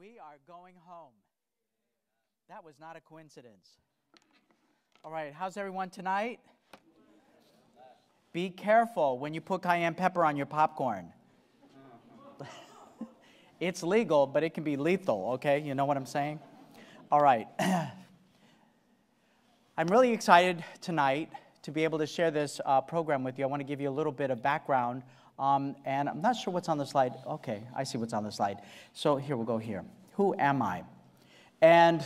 We are going home. That was not a coincidence. All right, how's everyone tonight? Be careful when you put cayenne pepper on your popcorn. it's legal, but it can be lethal, okay? You know what I'm saying? All right. I'm really excited tonight to be able to share this uh, program with you. I want to give you a little bit of background um, and I'm not sure what's on the slide. Okay, I see what's on the slide. So here, we'll go here. Who am I? And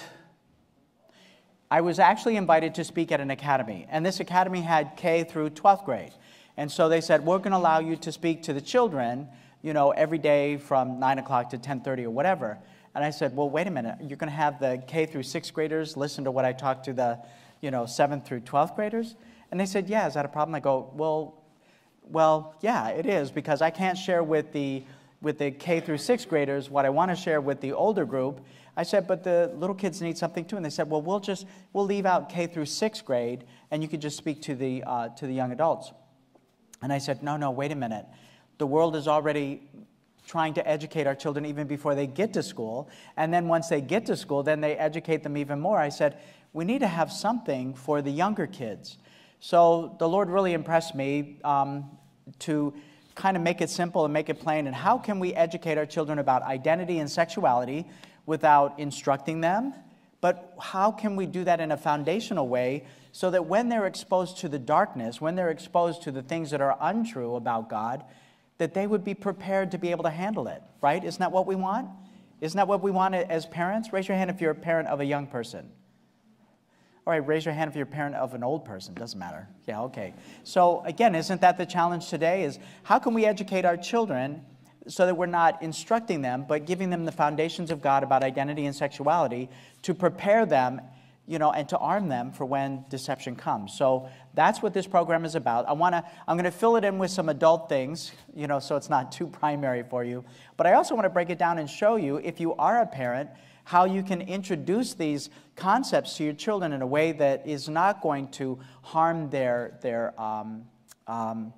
I was actually invited to speak at an academy. And this academy had K through 12th grade. And so they said, we're going to allow you to speak to the children, you know, every day from 9 o'clock to 10.30 or whatever. And I said, well, wait a minute. You're going to have the K through 6th graders listen to what I talk to the, you know, 7th through 12th graders? And they said, yeah, is that a problem? I go, well, well, yeah, it is because I can't share with the with the K through sixth graders what I want to share with the older group. I said, but the little kids need something too, and they said, well, we'll just we'll leave out K through sixth grade, and you could just speak to the uh, to the young adults. And I said, no, no, wait a minute. The world is already trying to educate our children even before they get to school, and then once they get to school, then they educate them even more. I said, we need to have something for the younger kids. So the Lord really impressed me um, to kind of make it simple and make it plain. And how can we educate our children about identity and sexuality without instructing them? But how can we do that in a foundational way so that when they're exposed to the darkness, when they're exposed to the things that are untrue about God, that they would be prepared to be able to handle it, right? Isn't that what we want? Isn't that what we want as parents? Raise your hand if you're a parent of a young person. All right, raise your hand if you're a parent of an old person. Doesn't matter. Yeah, okay. So again, isn't that the challenge today? Is how can we educate our children so that we're not instructing them, but giving them the foundations of God about identity and sexuality to prepare them, you know, and to arm them for when deception comes. So that's what this program is about. I want to. I'm going to fill it in with some adult things, you know, so it's not too primary for you. But I also want to break it down and show you if you are a parent how you can introduce these concepts to your children in a way that is not going to harm their, their, um, um,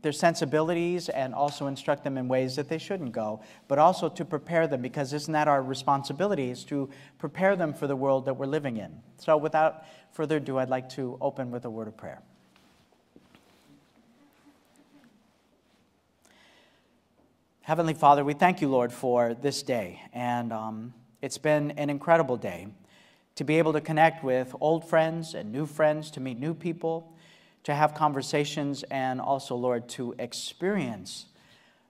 their sensibilities and also instruct them in ways that they shouldn't go, but also to prepare them because isn't that our responsibility is to prepare them for the world that we're living in. So without further ado, I'd like to open with a word of prayer. Heavenly Father, we thank you, Lord, for this day. And um, it's been an incredible day to be able to connect with old friends and new friends, to meet new people, to have conversations, and also, Lord, to experience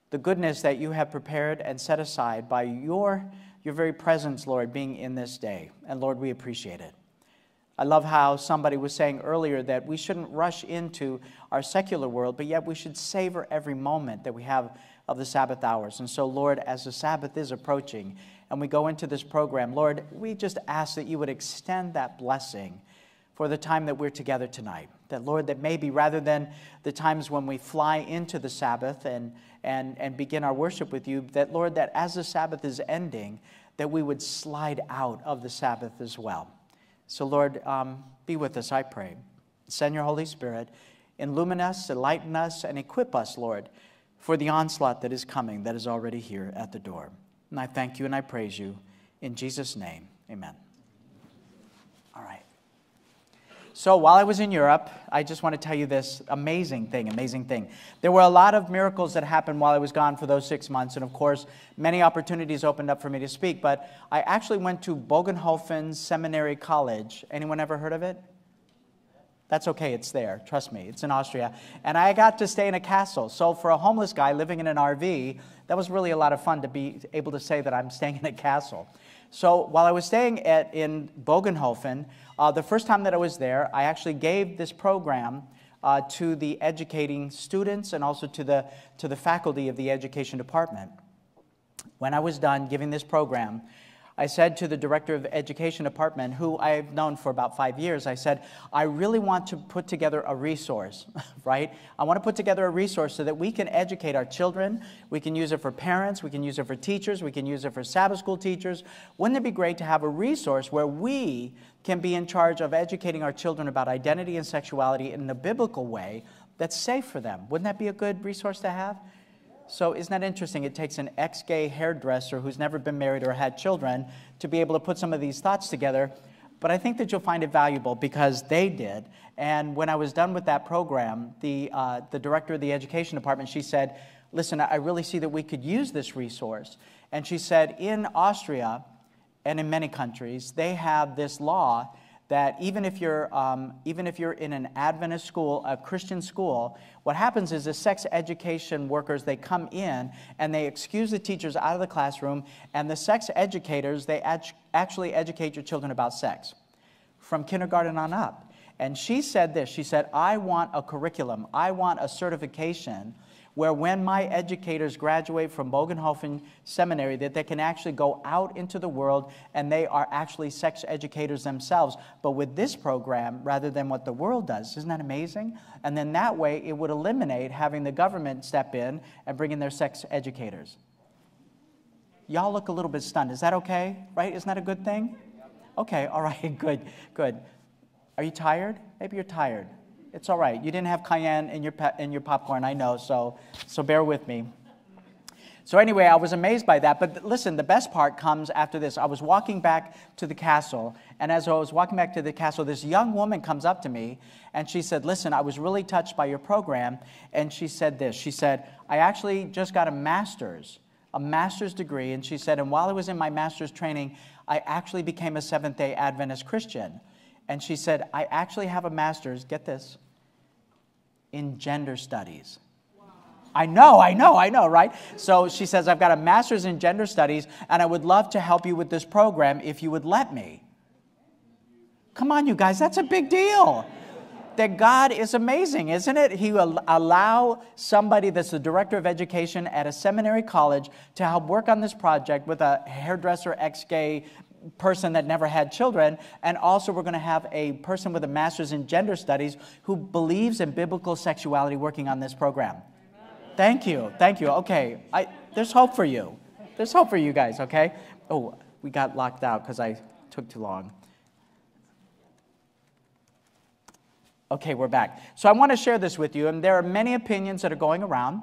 the goodness that you have prepared and set aside by your, your very presence, Lord, being in this day. And Lord, we appreciate it. I love how somebody was saying earlier that we shouldn't rush into our secular world, but yet we should savor every moment that we have of the Sabbath hours. And so, Lord, as the Sabbath is approaching and we go into this program, Lord, we just ask that you would extend that blessing for the time that we're together tonight. That, Lord, that maybe rather than the times when we fly into the Sabbath and, and, and begin our worship with you, that, Lord, that as the Sabbath is ending, that we would slide out of the Sabbath as well. So, Lord, um, be with us, I pray. Send your Holy Spirit, illumine us, enlighten us, and equip us, Lord, for the onslaught that is coming, that is already here at the door. And I thank you and I praise you. In Jesus' name, amen. All right. So while I was in Europe, I just want to tell you this amazing thing, amazing thing. There were a lot of miracles that happened while I was gone for those six months. And of course, many opportunities opened up for me to speak. But I actually went to Bogenhofen Seminary College. Anyone ever heard of it? That's okay, it's there. Trust me, it's in Austria. And I got to stay in a castle. So, for a homeless guy living in an RV, that was really a lot of fun to be able to say that I'm staying in a castle. So, while I was staying at, in Bogenhofen, uh, the first time that I was there, I actually gave this program uh, to the educating students and also to the, to the faculty of the education department. When I was done giving this program, I said to the director of the education department, who I've known for about five years, I said, I really want to put together a resource, right? I want to put together a resource so that we can educate our children. We can use it for parents. We can use it for teachers. We can use it for Sabbath school teachers. Wouldn't it be great to have a resource where we can be in charge of educating our children about identity and sexuality in a biblical way that's safe for them? Wouldn't that be a good resource to have? So, isn't that interesting? It takes an ex gay hairdresser who's never been married or had children to be able to put some of these thoughts together. But I think that you'll find it valuable because they did. And when I was done with that program, the, uh, the director of the education department, she said, Listen, I really see that we could use this resource. And she said, In Austria and in many countries, they have this law that even if you're um, even if you're in an Adventist school, a Christian school, what happens is the sex education workers they come in and they excuse the teachers out of the classroom, and the sex educators they actually educate your children about sex from kindergarten on up. And she said this. She said, "I want a curriculum. I want a certification." Where when my educators graduate from Bogenhofen Seminary, that they can actually go out into the world and they are actually sex educators themselves. But with this program, rather than what the world does, isn't that amazing? And then that way, it would eliminate having the government step in and bring in their sex educators. Y'all look a little bit stunned. Is that okay? Right? Isn't that a good thing? Okay, all right, good, good. Are you tired? Maybe you're tired. It's all right. You didn't have cayenne in your, in your popcorn, I know, so, so bear with me. So, anyway, I was amazed by that. But listen, the best part comes after this. I was walking back to the castle, and as I was walking back to the castle, this young woman comes up to me and she said, Listen, I was really touched by your program. And she said this She said, I actually just got a master's, a master's degree. And she said, And while I was in my master's training, I actually became a Seventh day Adventist Christian. And she said, I actually have a master's, get this, in gender studies. I know, I know, I know, right? So she says, I've got a master's in gender studies, and I would love to help you with this program if you would let me. Come on, you guys, that's a big deal. That God is amazing, isn't it? He will allow somebody that's the director of education at a seminary college to help work on this project with a hairdresser, ex gay person that never had children. And also, we're going to have a person with a master's in gender studies who believes in biblical sexuality working on this program. Thank you. Thank you. Okay. I, there's hope for you. There's hope for you guys, okay? Oh, we got locked out because I took too long. Okay, we're back. So I want to share this with you, and there are many opinions that are going around.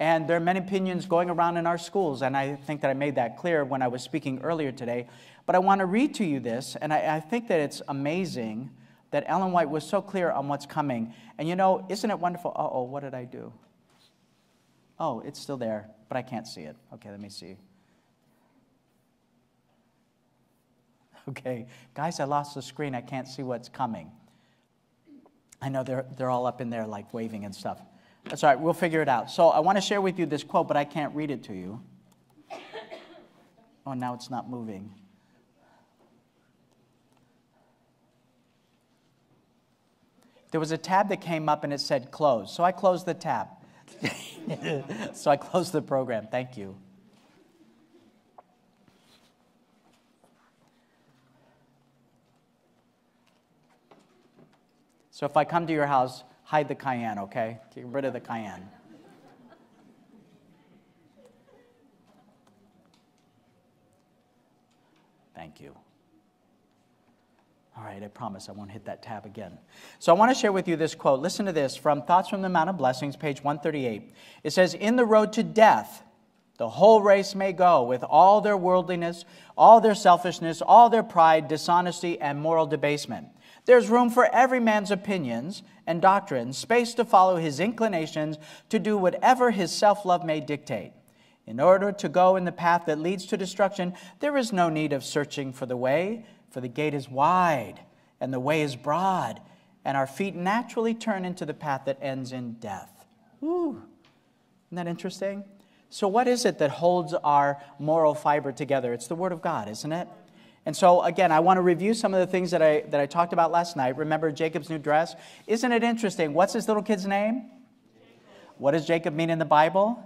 And there are many opinions going around in our schools, and I think that I made that clear when I was speaking earlier today. But I want to read to you this, and I, I think that it's amazing that Ellen White was so clear on what's coming. And you know, isn't it wonderful? Uh oh, what did I do? Oh, it's still there, but I can't see it. Okay, let me see. Okay, guys, I lost the screen. I can't see what's coming. I know they're, they're all up in there, like waving and stuff. That's all right, we'll figure it out. So I want to share with you this quote, but I can't read it to you. Oh, now it's not moving. There was a tab that came up and it said close. So I closed the tab. so I closed the program. Thank you. So if I come to your house, hide the cayenne, okay? Get rid of the cayenne. Thank you. All right, I promise I won't hit that tab again. So I want to share with you this quote. Listen to this from Thoughts from the Mount of Blessings, page 138. It says, In the road to death, the whole race may go with all their worldliness, all their selfishness, all their pride, dishonesty, and moral debasement. There's room for every man's opinions and doctrines, space to follow his inclinations, to do whatever his self love may dictate. In order to go in the path that leads to destruction, there is no need of searching for the way, for the gate is wide and the way is broad, and our feet naturally turn into the path that ends in death. Ooh, isn't that interesting? So, what is it that holds our moral fiber together? It's the Word of God, isn't it? And so, again, I want to review some of the things that I, that I talked about last night. Remember Jacob's new dress? Isn't it interesting? What's his little kid's name? What does Jacob mean in the Bible?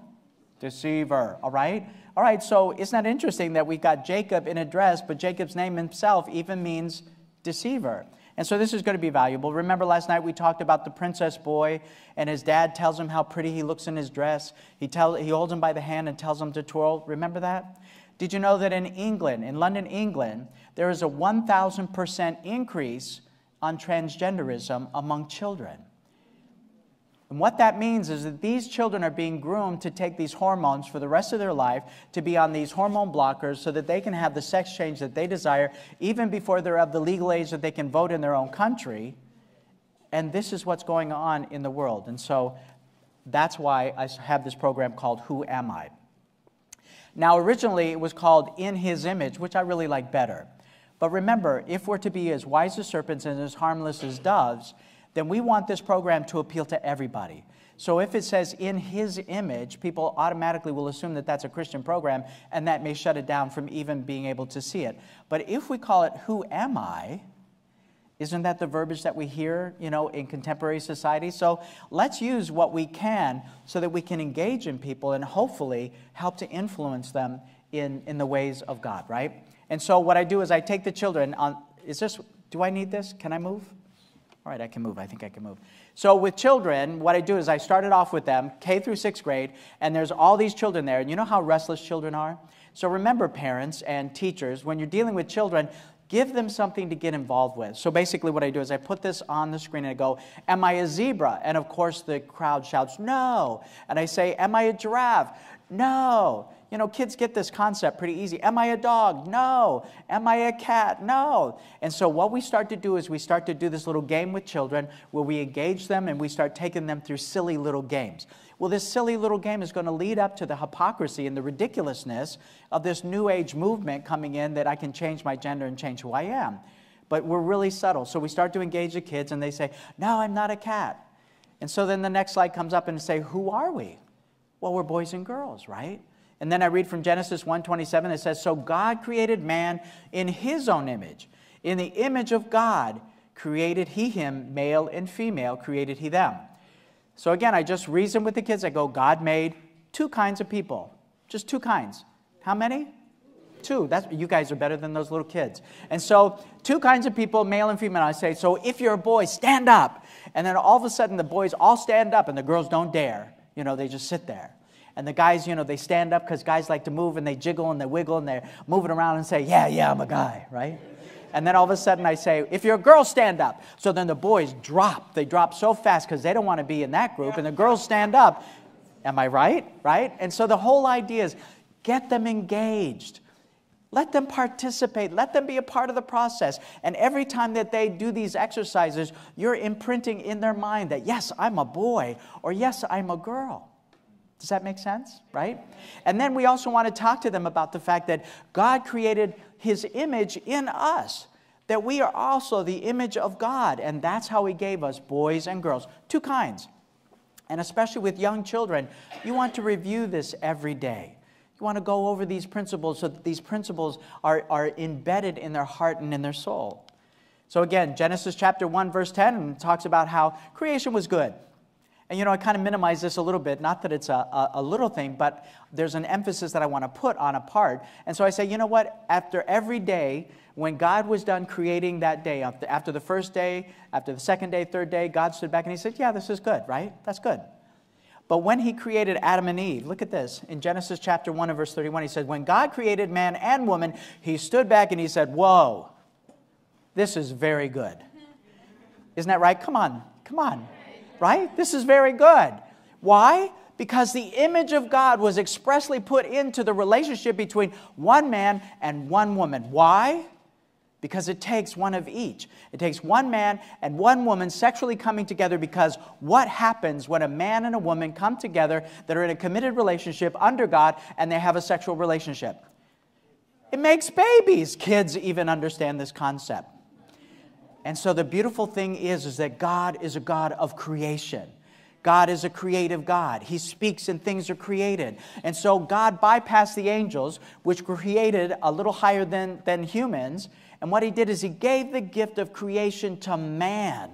Deceiver, all right? All right, so isn't that interesting that we've got Jacob in a dress, but Jacob's name himself even means deceiver? And so this is going to be valuable. Remember last night we talked about the princess boy, and his dad tells him how pretty he looks in his dress. He, tell, he holds him by the hand and tells him to twirl. Remember that? Did you know that in England, in London, England, there is a 1,000% increase on transgenderism among children? And what that means is that these children are being groomed to take these hormones for the rest of their life, to be on these hormone blockers so that they can have the sex change that they desire, even before they're of the legal age that they can vote in their own country. And this is what's going on in the world. And so that's why I have this program called Who Am I? Now, originally it was called In His Image, which I really like better. But remember, if we're to be as wise as serpents and as harmless as doves, then we want this program to appeal to everybody. So if it says in his image, people automatically will assume that that's a Christian program, and that may shut it down from even being able to see it. But if we call it who am I, isn't that the verbiage that we hear, you know, in contemporary society? So let's use what we can so that we can engage in people and hopefully help to influence them in, in the ways of God, right? And so what I do is I take the children on, is this, do I need this? Can I move? All right, I can move. I think I can move. So with children, what I do is I started off with them, K through sixth grade, and there's all these children there. And you know how restless children are? So remember, parents and teachers, when you're dealing with children, give them something to get involved with. So basically, what I do is I put this on the screen and I go, Am I a zebra? And of course, the crowd shouts, No. And I say, Am I a giraffe? No. You know, kids get this concept pretty easy. Am I a dog? No. Am I a cat? No. And so, what we start to do is we start to do this little game with children where we engage them and we start taking them through silly little games. Well, this silly little game is going to lead up to the hypocrisy and the ridiculousness of this new age movement coming in that I can change my gender and change who I am. But we're really subtle. So we start to engage the kids and they say, No, I'm not a cat. And so then the next slide comes up and say, Who are we? Well, we're boys and girls, right? And then I read from Genesis 1:27 it says so God created man in his own image in the image of God created he him male and female created he them. So again I just reason with the kids I go God made two kinds of people just two kinds. How many? Two. That's you guys are better than those little kids. And so two kinds of people, male and female. I say, so if you're a boy, stand up. And then all of a sudden the boys all stand up and the girls don't dare. You know, they just sit there. And the guys, you know, they stand up because guys like to move and they jiggle and they wiggle and they're moving around and say, Yeah, yeah, I'm a guy, right? And then all of a sudden I say, If you're a girl, stand up. So then the boys drop. They drop so fast because they don't want to be in that group. And the girls stand up. Am I right? Right? And so the whole idea is get them engaged. Let them participate. Let them be a part of the process. And every time that they do these exercises, you're imprinting in their mind that, yes, I'm a boy, or yes, I'm a girl. Does that make sense? Right? And then we also want to talk to them about the fact that God created his image in us, that we are also the image of God. And that's how he gave us boys and girls, two kinds. And especially with young children, you want to review this every day. You want to go over these principles so that these principles are, are embedded in their heart and in their soul. So, again, Genesis chapter 1, verse 10 talks about how creation was good. And you know, I kind of minimize this a little bit, not that it's a, a, a, little thing, but there's an emphasis that I want to put on a part. And so I say, you know what? After every day, when God was done creating that day, after the first day, after the second day, third day, God stood back and he said, yeah, this is good, right? That's good. But when he created Adam and Eve, look at this. In Genesis chapter 1 and verse 31, he said, When God created man and woman, he stood back and he said, Whoa, this is very good. Isn't that right? Come on, come on right? This is very good. Why? Because the image of God was expressly put into the relationship between one man and one woman. Why? Because it takes one of each. It takes one man and one woman sexually coming together because what happens when a man and a woman come together that are in a committed relationship under God and they have a sexual relationship? It makes babies. Kids even understand this concept. And so the beautiful thing is, is that God is a God of creation. God is a creative God. He speaks and things are created. And so God bypassed the angels, which were created a little higher than, than humans. And what he did is he gave the gift of creation to man,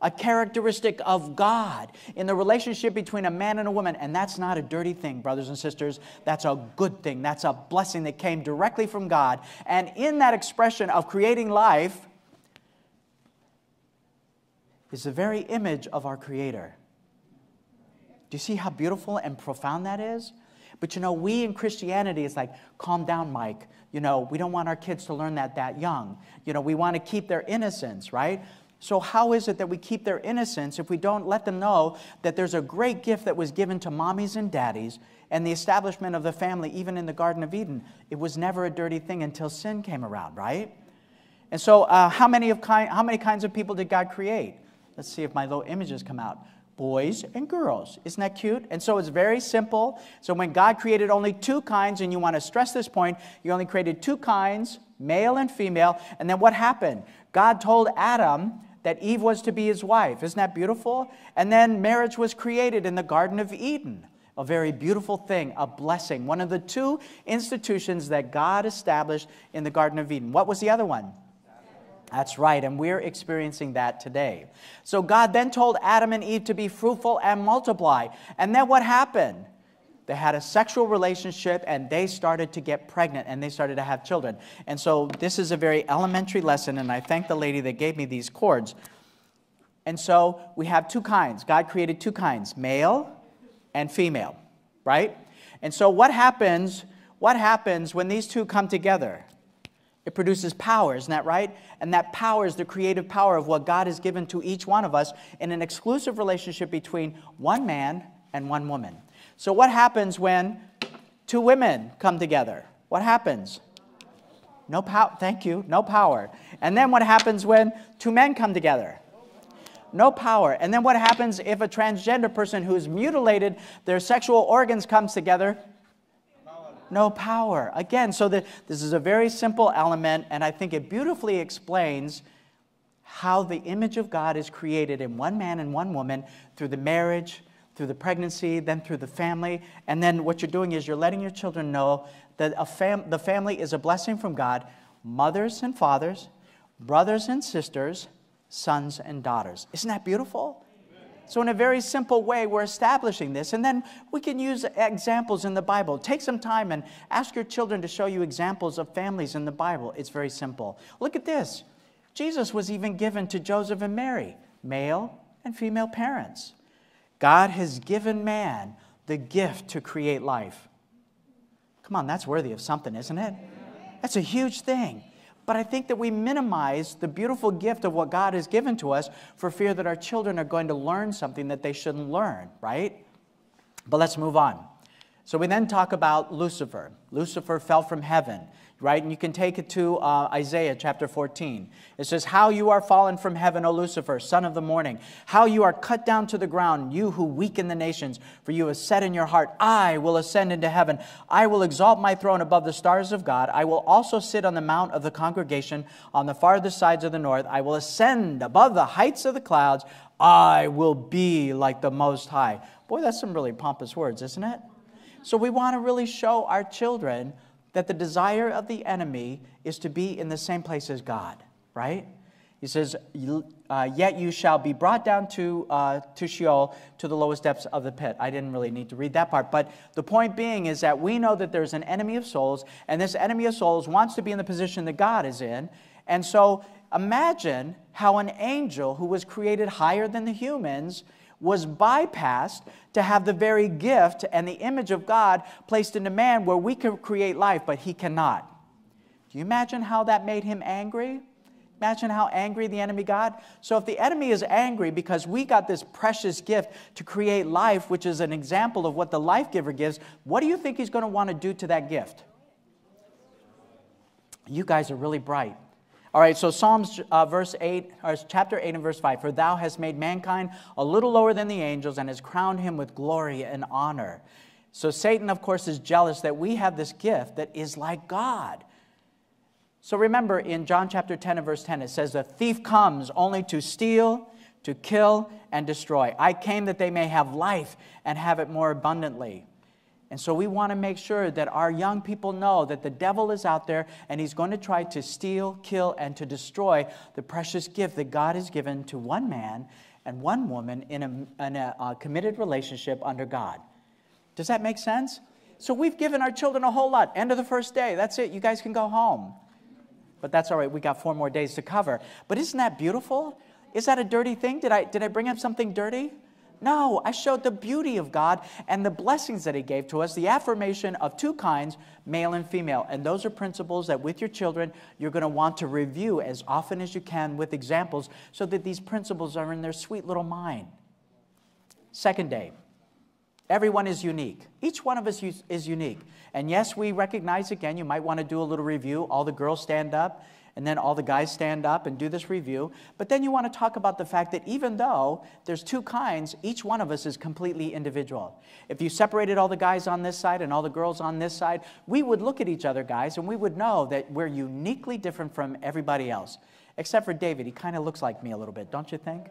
a characteristic of God in the relationship between a man and a woman. And that's not a dirty thing, brothers and sisters. That's a good thing. That's a blessing that came directly from God. And in that expression of creating life, is the very image of our Creator. Do you see how beautiful and profound that is? But you know, we in Christianity, it's like, calm down, Mike. You know, we don't want our kids to learn that that young. You know, we want to keep their innocence, right? So, how is it that we keep their innocence if we don't let them know that there's a great gift that was given to mommies and daddies and the establishment of the family, even in the Garden of Eden? It was never a dirty thing until sin came around, right? And so, uh, how, many of kind, how many kinds of people did God create? Let's see if my little images come out. Boys and girls. Isn't that cute? And so it's very simple. So, when God created only two kinds, and you want to stress this point, He only created two kinds, male and female. And then what happened? God told Adam, that Eve was to be his wife. Isn't that beautiful? And then marriage was created in the Garden of Eden. A very beautiful thing, a blessing. One of the two institutions that God established in the Garden of Eden. What was the other one? That's right, and we're experiencing that today. So God then told Adam and Eve to be fruitful and multiply. And then what happened? They had a sexual relationship and they started to get pregnant and they started to have children. And so this is a very elementary lesson, and I thank the lady that gave me these cords. And so we have two kinds. God created two kinds, male and female, right? And so what happens, what happens when these two come together? It produces power, isn't that right? And that power is the creative power of what God has given to each one of us in an exclusive relationship between one man and one woman. So, what happens when two women come together? What happens? No power. Thank you. No power. And then what happens when two men come together? No power. And then what happens if a transgender person who's mutilated their sexual organs comes together? No power. Again, so the, this is a very simple element, and I think it beautifully explains how the image of God is created in one man and one woman through the marriage through the pregnancy, then through the family. And then what you're doing is you're letting your children know that fam- the family is a blessing from God mothers and fathers, brothers and sisters, sons and daughters. Isn't that beautiful? So, in a very simple way, we're establishing this. And then we can use examples in the Bible. Take some time and ask your children to show you examples of families in the Bible. It's very simple. Look at this Jesus was even given to Joseph and Mary, male and female parents. God has given man the gift to create life. Come on, that's worthy of something, isn't it? That's a huge thing. But I think that we minimize the beautiful gift of what God has given to us for fear that our children are going to learn something that they shouldn't learn, right? But let's move on. So we then talk about Lucifer. Lucifer fell from heaven right? And you can take it to uh, Isaiah chapter 14. It says, How you are fallen from heaven, O Lucifer, son of the morning. How you are cut down to the ground, you who weaken the nations. For you have said in your heart, I will ascend into heaven. I will exalt my throne above the stars of God. I will also sit on the mount of the congregation on the farthest sides of the north. I will ascend above the heights of the clouds. I will be like the Most High. Boy, that's some really pompous words, isn't it? So we want to really show our children that the desire of the enemy is to be in the same place as God, right? He says, uh, Yet you shall be brought down to, uh, to Sheol, to the lowest depths of the pit. I didn't really need to read that part. But the point being is that we know that there's an enemy of souls, and this enemy of souls wants to be in the position that God is in. And so imagine how an angel who was created higher than the humans was bypassed to have the very gift and the image of God placed into man where we can create life, but he cannot. Do you imagine how that made him angry? Imagine how angry the enemy got. So, if the enemy is angry because we got this precious gift to create life, which is an example of what the life giver gives, what do you think he's going to want to do to that gift? You guys are really bright. All right, so Psalms uh, verse 8, or chapter 8 and verse 5. For thou hast made mankind a little lower than the angels and hast crowned him with glory and honor. So Satan, of course, is jealous that we have this gift that is like God. So remember in John chapter 10 and verse 10, it says, The thief comes only to steal, to kill, and destroy. I came that they may have life and have it more abundantly. And so we want to make sure that our young people know that the devil is out there and he's going to try to steal, kill, and to destroy the precious gift that God has given to one man and one woman in a, in a, a committed relationship under God. Does that make sense? So we've given our children a whole lot. End of the first day. That's it. You guys can go home. But that's all right. We got four more days to cover. But isn't that beautiful? Is that a dirty thing? Did I, did I bring up something dirty? No, I showed the beauty of God and the blessings that He gave to us, the affirmation of two kinds, male and female. And those are principles that with your children, you're going to want to review as often as you can with examples so that these principles are in their sweet little mind. Second day, everyone is unique. Each one of us is unique. And yes, we recognize again, you might want to do a little review. All the girls stand up and then all the guys stand up and do this review. But then you want to talk about the fact that even though there's two kinds, each one of us is completely individual. If you separated all the guys on this side and all the girls on this side, we would look at each other, guys, and we would know that we're uniquely different from everybody else. Except for David, he kind of looks like me a little bit, don't you think?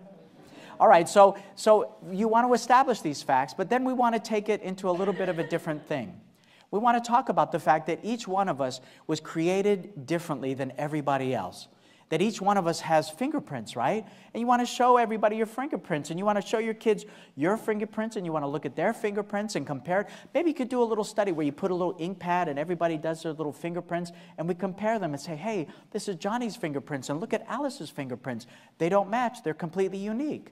All right, so, so you want to establish these facts, but then we want to take it into a little bit of a different thing. We want to talk about the fact that each one of us was created differently than everybody else. That each one of us has fingerprints, right? And you want to show everybody your fingerprints, and you want to show your kids your fingerprints, and you want to look at their fingerprints and compare. It. Maybe you could do a little study where you put a little ink pad and everybody does their little fingerprints, and we compare them and say, hey, this is Johnny's fingerprints, and look at Alice's fingerprints. They don't match, they're completely unique.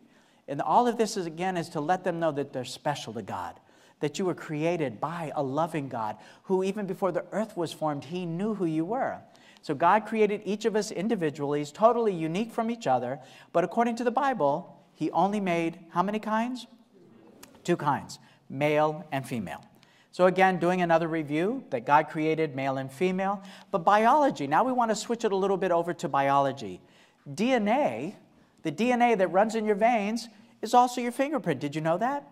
And all of this is, again, is to let them know that they're special to God that you were created by a loving God who, even before the earth was formed, He knew who you were. So God created each of us individually, totally unique from each other, but according to the Bible, He only made how many kinds? Two kinds, male and female. So, again, doing another review that God created male and female. But biology, now we want to switch it a little bit over to biology. DNA, the DNA that runs in your veins, is also your fingerprint. Did you know that?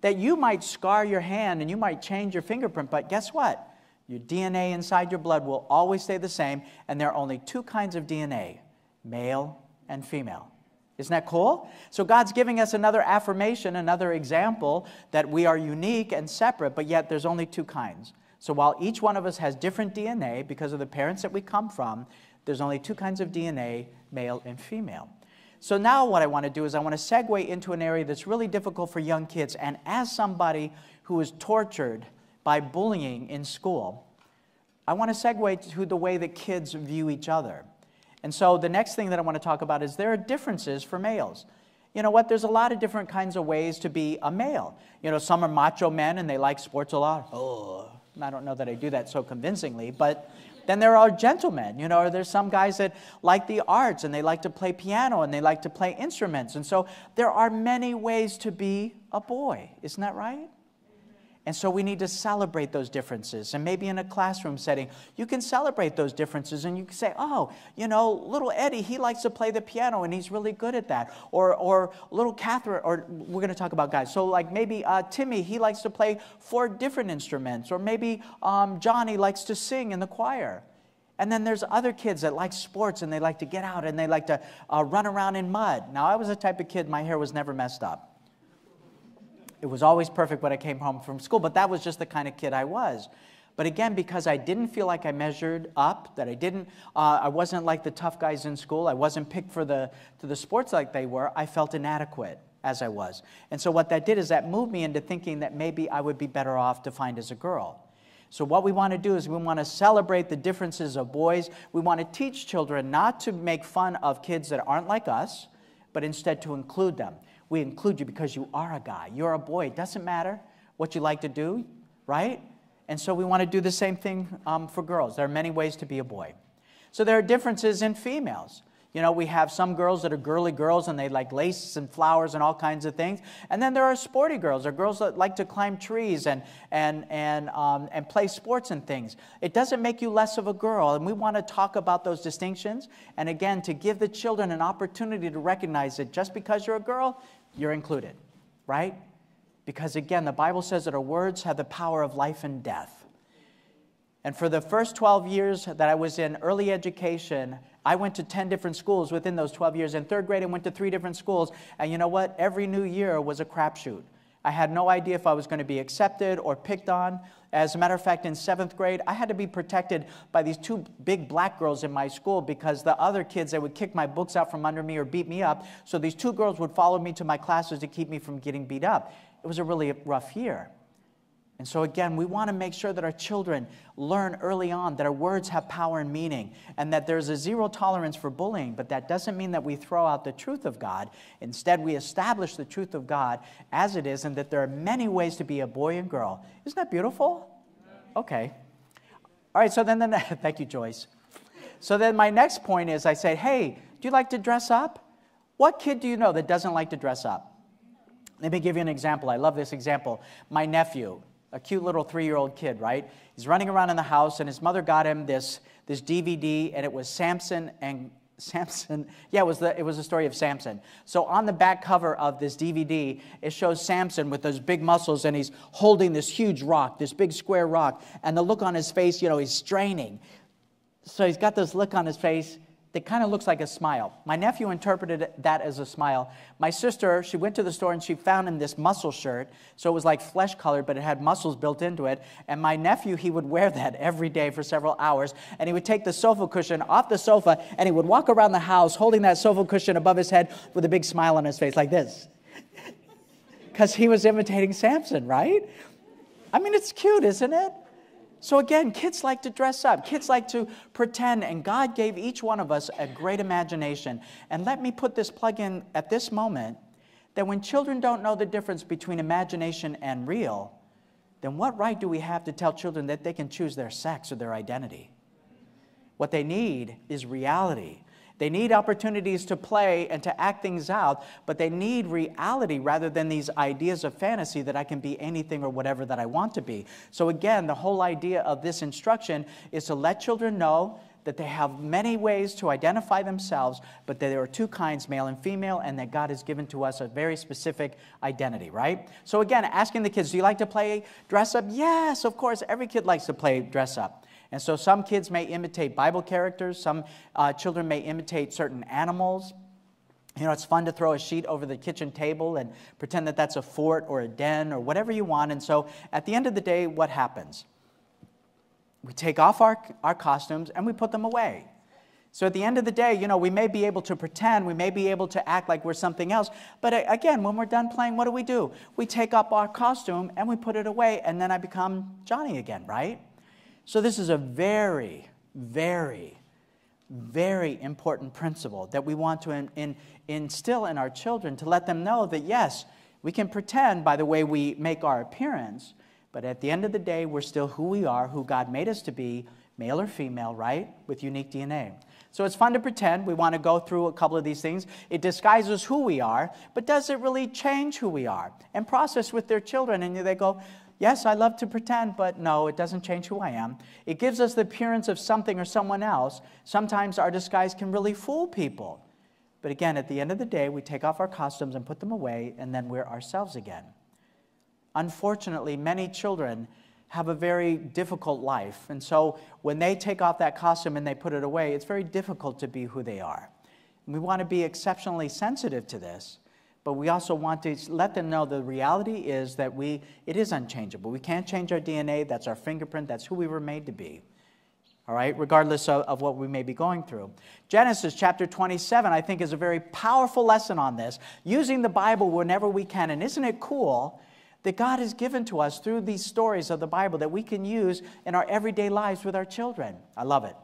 That you might scar your hand and you might change your fingerprint, but guess what? Your DNA inside your blood will always stay the same, and there are only two kinds of DNA male and female. Isn't that cool? So God's giving us another affirmation, another example that we are unique and separate, but yet there's only two kinds. So while each one of us has different DNA because of the parents that we come from, there's only two kinds of DNA, male and female. So now what I want to do is I want to segue into an area that's really difficult for young kids. And as somebody who is tortured by bullying in school, I want to segue to the way that kids view each other. And so the next thing that I want to talk about is there are differences for males. You know what? There's a lot of different kinds of ways to be a male. You know, some are macho men and they like sports a lot. Oh, I don't know that I do that so convincingly, but then there are gentlemen, you know, or there's some guys that like the arts and they like to play piano and they like to play instruments. And so there are many ways to be a boy. Isn't that right? And so we need to celebrate those differences. And maybe in a classroom setting, you can celebrate those differences and you can say, oh, you know, little Eddie, he likes to play the piano and he's really good at that. Or, or little Catherine, or we're going to talk about guys. So, like maybe uh, Timmy, he likes to play four different instruments. Or maybe um, Johnny likes to sing in the choir. And then there's other kids that like sports and they like to get out and they like to uh, run around in mud. Now, I was the type of kid, my hair was never messed up. It was always perfect when I came home from school, but that was just the kind of kid I was. But again, because I didn't feel like I measured up, that I didn't, uh, I wasn't like the tough guys in school, I wasn't picked for the, to the sports like they were, I felt inadequate as I was. And so what that did is that moved me into thinking that maybe I would be better off defined as a girl. So, what we want to do is we want to celebrate the differences of boys. We want to teach children not to make fun of kids that aren't like us, but instead to include them. We include you because you are a guy, you're a boy. It doesn't matter what you like to do, right? And so we want to do the same thing um, for girls. There are many ways to be a boy. So there are differences in females. You know, we have some girls that are girly girls and they like lace and flowers and all kinds of things. And then there are sporty girls, or girls that like to climb trees and, and, and, um, and play sports and things. It doesn't make you less of a girl. And we want to talk about those distinctions. And again, to give the children an opportunity to recognize that just because you're a girl, you're included, right? Because again, the Bible says that our words have the power of life and death. And for the first 12 years that I was in early education, I went to 10 different schools within those 12 years. In third grade, I went to three different schools. And you know what? Every new year was a crapshoot. I had no idea if I was going to be accepted or picked on. As a matter of fact, in seventh grade, I had to be protected by these two big black girls in my school because the other kids, they would kick my books out from under me or beat me up. So these two girls would follow me to my classes to keep me from getting beat up. It was a really rough year. And so, again, we want to make sure that our children learn early on that our words have power and meaning and that there's a zero tolerance for bullying, but that doesn't mean that we throw out the truth of God. Instead, we establish the truth of God as it is and that there are many ways to be a boy and girl. Isn't that beautiful? Okay. All right, so then, then thank you, Joyce. So then my next point is I say, hey, do you like to dress up? What kid do you know that doesn't like to dress up? Let me give you an example. I love this example. My nephew, a cute little three year old kid, right? He's running around in the house, and his mother got him this, this DVD, and it was Samson and Samson. Yeah, it was, the, it was the story of Samson. So on the back cover of this DVD, it shows Samson with those big muscles, and he's holding this huge rock, this big square rock, and the look on his face, you know, he's straining. So he's got this look on his face, that kind of looks like a smile. My nephew interpreted that as a smile. My sister, she went to the store and she found him this muscle shirt. So it was like flesh colored, but it had muscles built into it. And my nephew, he would wear that every day for several hours. And he would take the sofa cushion off the sofa and he would walk around the house holding that sofa cushion above his head with a big smile on his face, like this. Because he was imitating Samson, right? I mean, it's cute, isn't it? So, again, kids like to dress up, kids like to pretend, and God gave each one of us a great imagination. And let me put this plug in at this moment that when children don't know the difference between imagination and real, then what right do we have to tell children that they can choose their sex or their identity? What they need is reality. They need opportunities to play and to act things out, but they need reality rather than these ideas of fantasy that I can be anything or whatever that I want to be. So, again, the whole idea of this instruction is to let children know that they have many ways to identify themselves, but that there are two kinds, male and female, and that God has given to us a very specific identity, right? So, again, asking the kids, do you like to play dress up? Yes, of course, every kid likes to play dress up. And so some kids may imitate Bible characters, some uh, children may imitate certain animals. You know, it's fun to throw a sheet over the kitchen table and pretend that that's a fort or a den or whatever you want. And so at the end of the day, what happens? We take off our, our costumes and we put them away. So at the end of the day, you know, we may be able to pretend, we may be able to act like we're something else, but again, when we're done playing, what do we do? We take up our costume and we put it away, and then I become Johnny again, right? So, this is a very, very, very important principle that we want to in, in, instill in our children to let them know that yes, we can pretend by the way we make our appearance, but at the end of the day, we're still who we are, who God made us to be, male or female, right? With unique DNA. So it's fun to pretend. We want to go through a couple of these things. It disguises who we are, but does it really change who we are? And process with their children, and they go, Yes, I love to pretend, but no, it doesn't change who I am. It gives us the appearance of something or someone else. Sometimes our disguise can really fool people. But again, at the end of the day, we take off our costumes and put them away, and then we're ourselves again. Unfortunately, many children have a very difficult life. And so when they take off that costume and they put it away, it's very difficult to be who they are. We want to be exceptionally sensitive to this but we also want to let them know the reality is that we, it is unchangeable. We can't change our DNA. That's our fingerprint. That's who we were made to be. All right, regardless of, of what we may be going through. Genesis chapter 27, I think, is a very powerful lesson on this, using the Bible whenever we can. And isn't it cool that God has given to us through these stories of the Bible that we can use in our everyday lives with our children? I love it.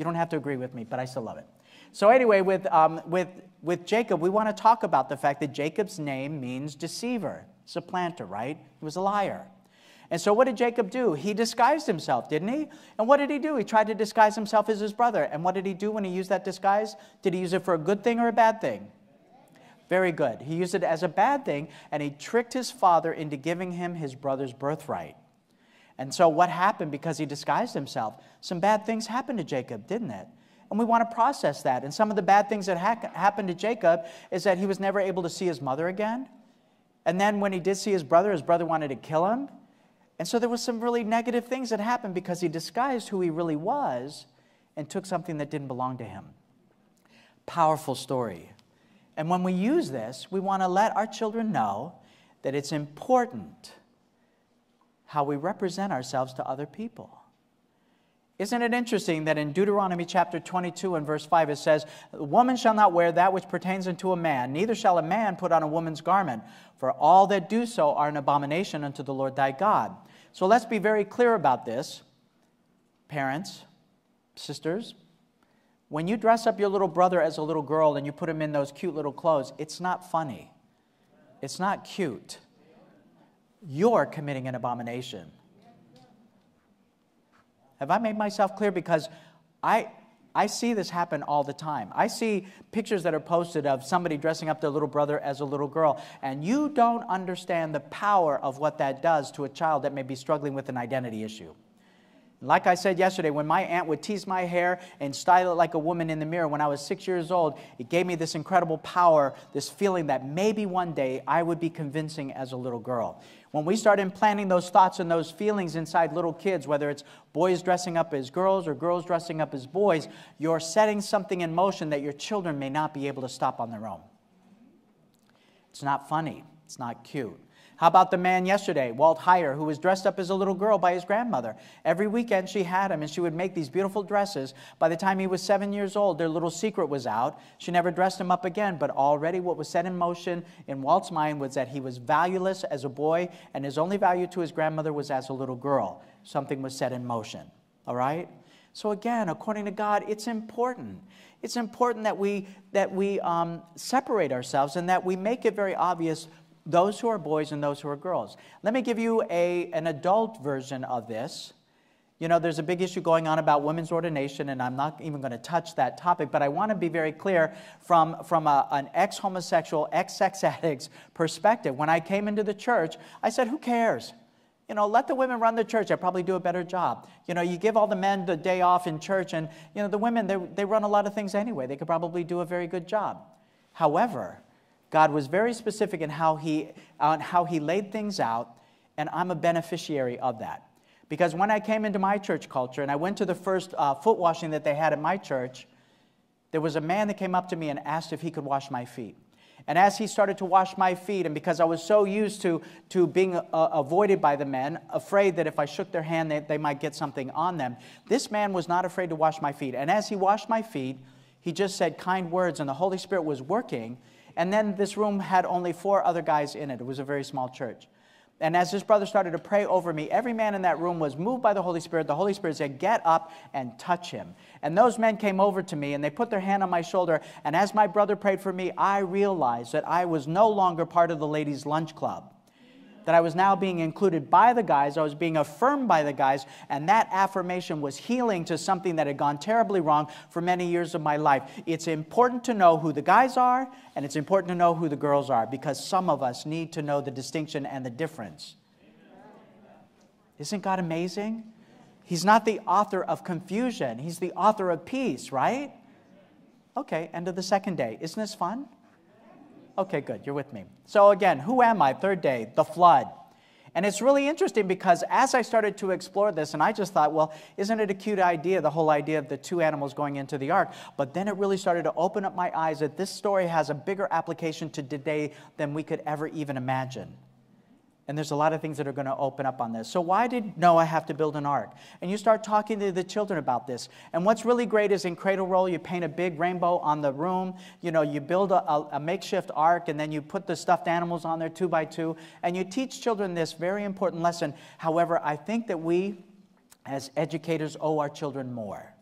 You don't have to agree with me, but I still love it. So, anyway, with, um, with, with Jacob, we want to talk about the fact that Jacob's name means deceiver, supplanter, right? He was a liar. And so, what did Jacob do? He disguised himself, didn't he? And what did he do? He tried to disguise himself as his brother. And what did he do when he used that disguise? Did he use it for a good thing or a bad thing? Very good. He used it as a bad thing, and he tricked his father into giving him his brother's birthright. And so, what happened because he disguised himself? Some bad things happened to Jacob, didn't it? And we want to process that. And some of the bad things that ha- happened to Jacob is that he was never able to see his mother again. And then when he did see his brother, his brother wanted to kill him. And so there was some really negative things that happened because he disguised who he really was and took something that didn't belong to him. Powerful story. And when we use this, we want to let our children know that it's important how we represent ourselves to other people. Isn't it interesting that in Deuteronomy chapter 22 and verse 5 it says, "A woman shall not wear that which pertains unto a man, neither shall a man put on a woman's garment, for all that do so are an abomination unto the Lord thy God." So let's be very clear about this. Parents, sisters, when you dress up your little brother as a little girl and you put him in those cute little clothes, it's not funny. It's not cute. You're committing an abomination. Have I made myself clear? Because I, I see this happen all the time. I see pictures that are posted of somebody dressing up their little brother as a little girl, and you don't understand the power of what that does to a child that may be struggling with an identity issue. Like I said yesterday, when my aunt would tease my hair and style it like a woman in the mirror when I was six years old, it gave me this incredible power, this feeling that maybe one day I would be convincing as a little girl. When we start implanting those thoughts and those feelings inside little kids, whether it's boys dressing up as girls or girls dressing up as boys, you're setting something in motion that your children may not be able to stop on their own. It's not funny, it's not cute. How about the man yesterday, Walt Heyer, who was dressed up as a little girl by his grandmother? Every weekend she had him and she would make these beautiful dresses. By the time he was seven years old, their little secret was out. She never dressed him up again, but already what was set in motion in Walt's mind was that he was valueless as a boy and his only value to his grandmother was as a little girl. Something was set in motion. All right? So again, according to God, it's important. It's important that we that we um, separate ourselves and that we make it very obvious those who are boys and those who are girls. Let me give you a, an adult version of this. You know, there's a big issue going on about women's ordination, and I'm not even going to touch that topic, but I want to be very clear from, from a, an ex homosexual, ex sex addict's perspective. When I came into the church, I said, Who cares? You know, let the women run the church. I probably do a better job. You know, you give all the men the day off in church, and, you know, the women, they, they run a lot of things anyway. They could probably do a very good job. However, God was very specific in how he, on how he laid things out, and I'm a beneficiary of that. Because when I came into my church culture and I went to the first uh, foot washing that they had at my church, there was a man that came up to me and asked if he could wash my feet. And as he started to wash my feet, and because I was so used to, to being uh, avoided by the men, afraid that if I shook their hand, they, they might get something on them, this man was not afraid to wash my feet. And as he washed my feet, he just said kind words, and the Holy Spirit was working. And then this room had only four other guys in it. It was a very small church. And as this brother started to pray over me, every man in that room was moved by the Holy Spirit. The Holy Spirit said, Get up and touch him. And those men came over to me and they put their hand on my shoulder. And as my brother prayed for me, I realized that I was no longer part of the ladies' lunch club that I was now being included by the guys, I was being affirmed by the guys, and that affirmation was healing to something that had gone terribly wrong for many years of my life. It's important to know who the guys are, and it's important to know who the girls are, because some of us need to know the distinction and the difference. Isn't God amazing? He's not the author of confusion, He's the author of peace, right? Okay, end of the second day. Isn't this fun? Okay, good. You're with me. So, again, who am I? Third day, the flood. And it's really interesting because as I started to explore this, and I just thought, well, isn't it a cute idea, the whole idea of the two animals going into the ark? But then it really started to open up my eyes that this story has a bigger application to today than we could ever even imagine. And there's a lot of things that are going to open up on this. So, why did Noah have to build an ark? And you start talking to the children about this. And what's really great is in Cradle Roll, you paint a big rainbow on the room. You know, you build a, a, a makeshift ark, and then you put the stuffed animals on there two by two. And you teach children this very important lesson. However, I think that we, as educators, owe our children more.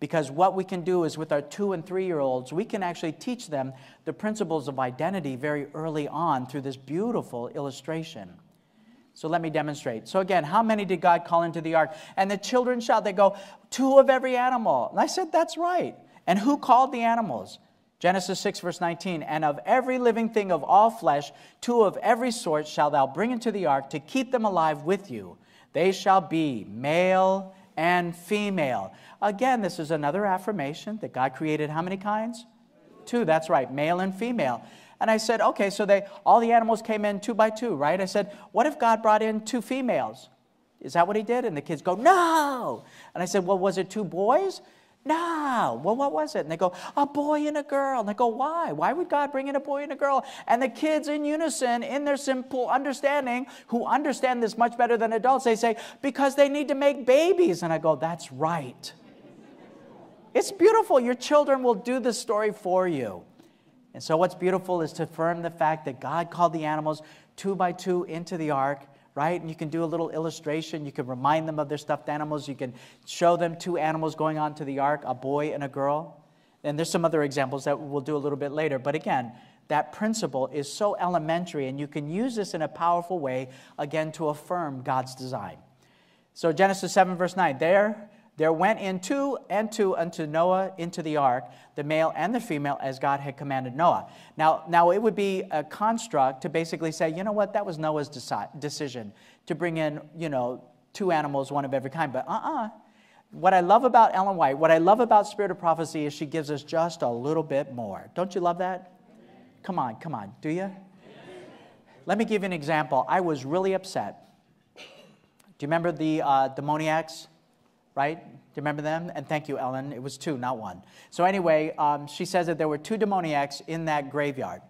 Because what we can do is with our two and three year olds, we can actually teach them the principles of identity very early on through this beautiful illustration. So let me demonstrate. So again, how many did God call into the ark? And the children shout, they go, two of every animal. And I said, that's right. And who called the animals? Genesis 6, verse 19, and of every living thing of all flesh, two of every sort shall thou bring into the ark to keep them alive with you. They shall be male and female. Again, this is another affirmation that God created how many kinds? Two, that's right, male and female. And I said, okay, so they all the animals came in two by two, right? I said, what if God brought in two females? Is that what he did? And the kids go, no. And I said, well, was it two boys? No. Well, what was it? And they go, a boy and a girl. And they go, why? Why would God bring in a boy and a girl? And the kids in unison, in their simple understanding, who understand this much better than adults, they say, because they need to make babies. And I go, that's right. It's beautiful. Your children will do the story for you. And so, what's beautiful is to affirm the fact that God called the animals two by two into the ark right? And you can do a little illustration. You can remind them of their stuffed animals. You can show them two animals going onto the ark, a boy and a girl. And there's some other examples that we'll do a little bit later. But again, that principle is so elementary, and you can use this in a powerful way, again, to affirm God's design. So, Genesis 7, verse 9, there there went in two and two unto Noah into the ark, the male and the female, as God had commanded Noah. Now, now it would be a construct to basically say, you know what, that was Noah's deci- decision to bring in, you know, two animals, one of every kind. But uh uh-uh. uh What I love about Ellen White, what I love about Spirit of Prophecy is she gives us just a little bit more. Don't you love that? Come on, come on. Do you? Let me give you an example. I was really upset. Do you remember the uh, demoniacs? Right? Do you remember them? And thank you, Ellen. It was two, not one. So, anyway, um, she says that there were two demoniacs in that graveyard.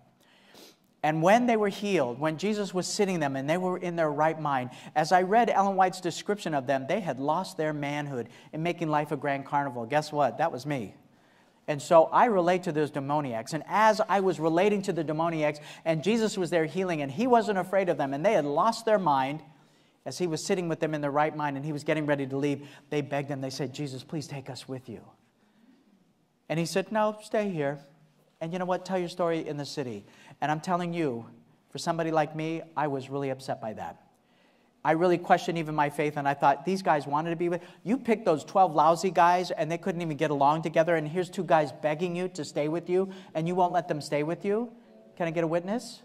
And when they were healed, when Jesus was sitting them and they were in their right mind, as I read Ellen White's description of them, they had lost their manhood in making life a grand carnival. Guess what? That was me. And so I relate to those demoniacs. And as I was relating to the demoniacs, and Jesus was there healing, and he wasn't afraid of them, and they had lost their mind, as he was sitting with them in their right mind and he was getting ready to leave, they begged him, they said, Jesus, please take us with you. And he said, No, stay here. And you know what? Tell your story in the city. And I'm telling you, for somebody like me, I was really upset by that. I really questioned even my faith, and I thought, these guys wanted to be with you. Picked those 12 lousy guys, and they couldn't even get along together, and here's two guys begging you to stay with you, and you won't let them stay with you. Can I get a witness?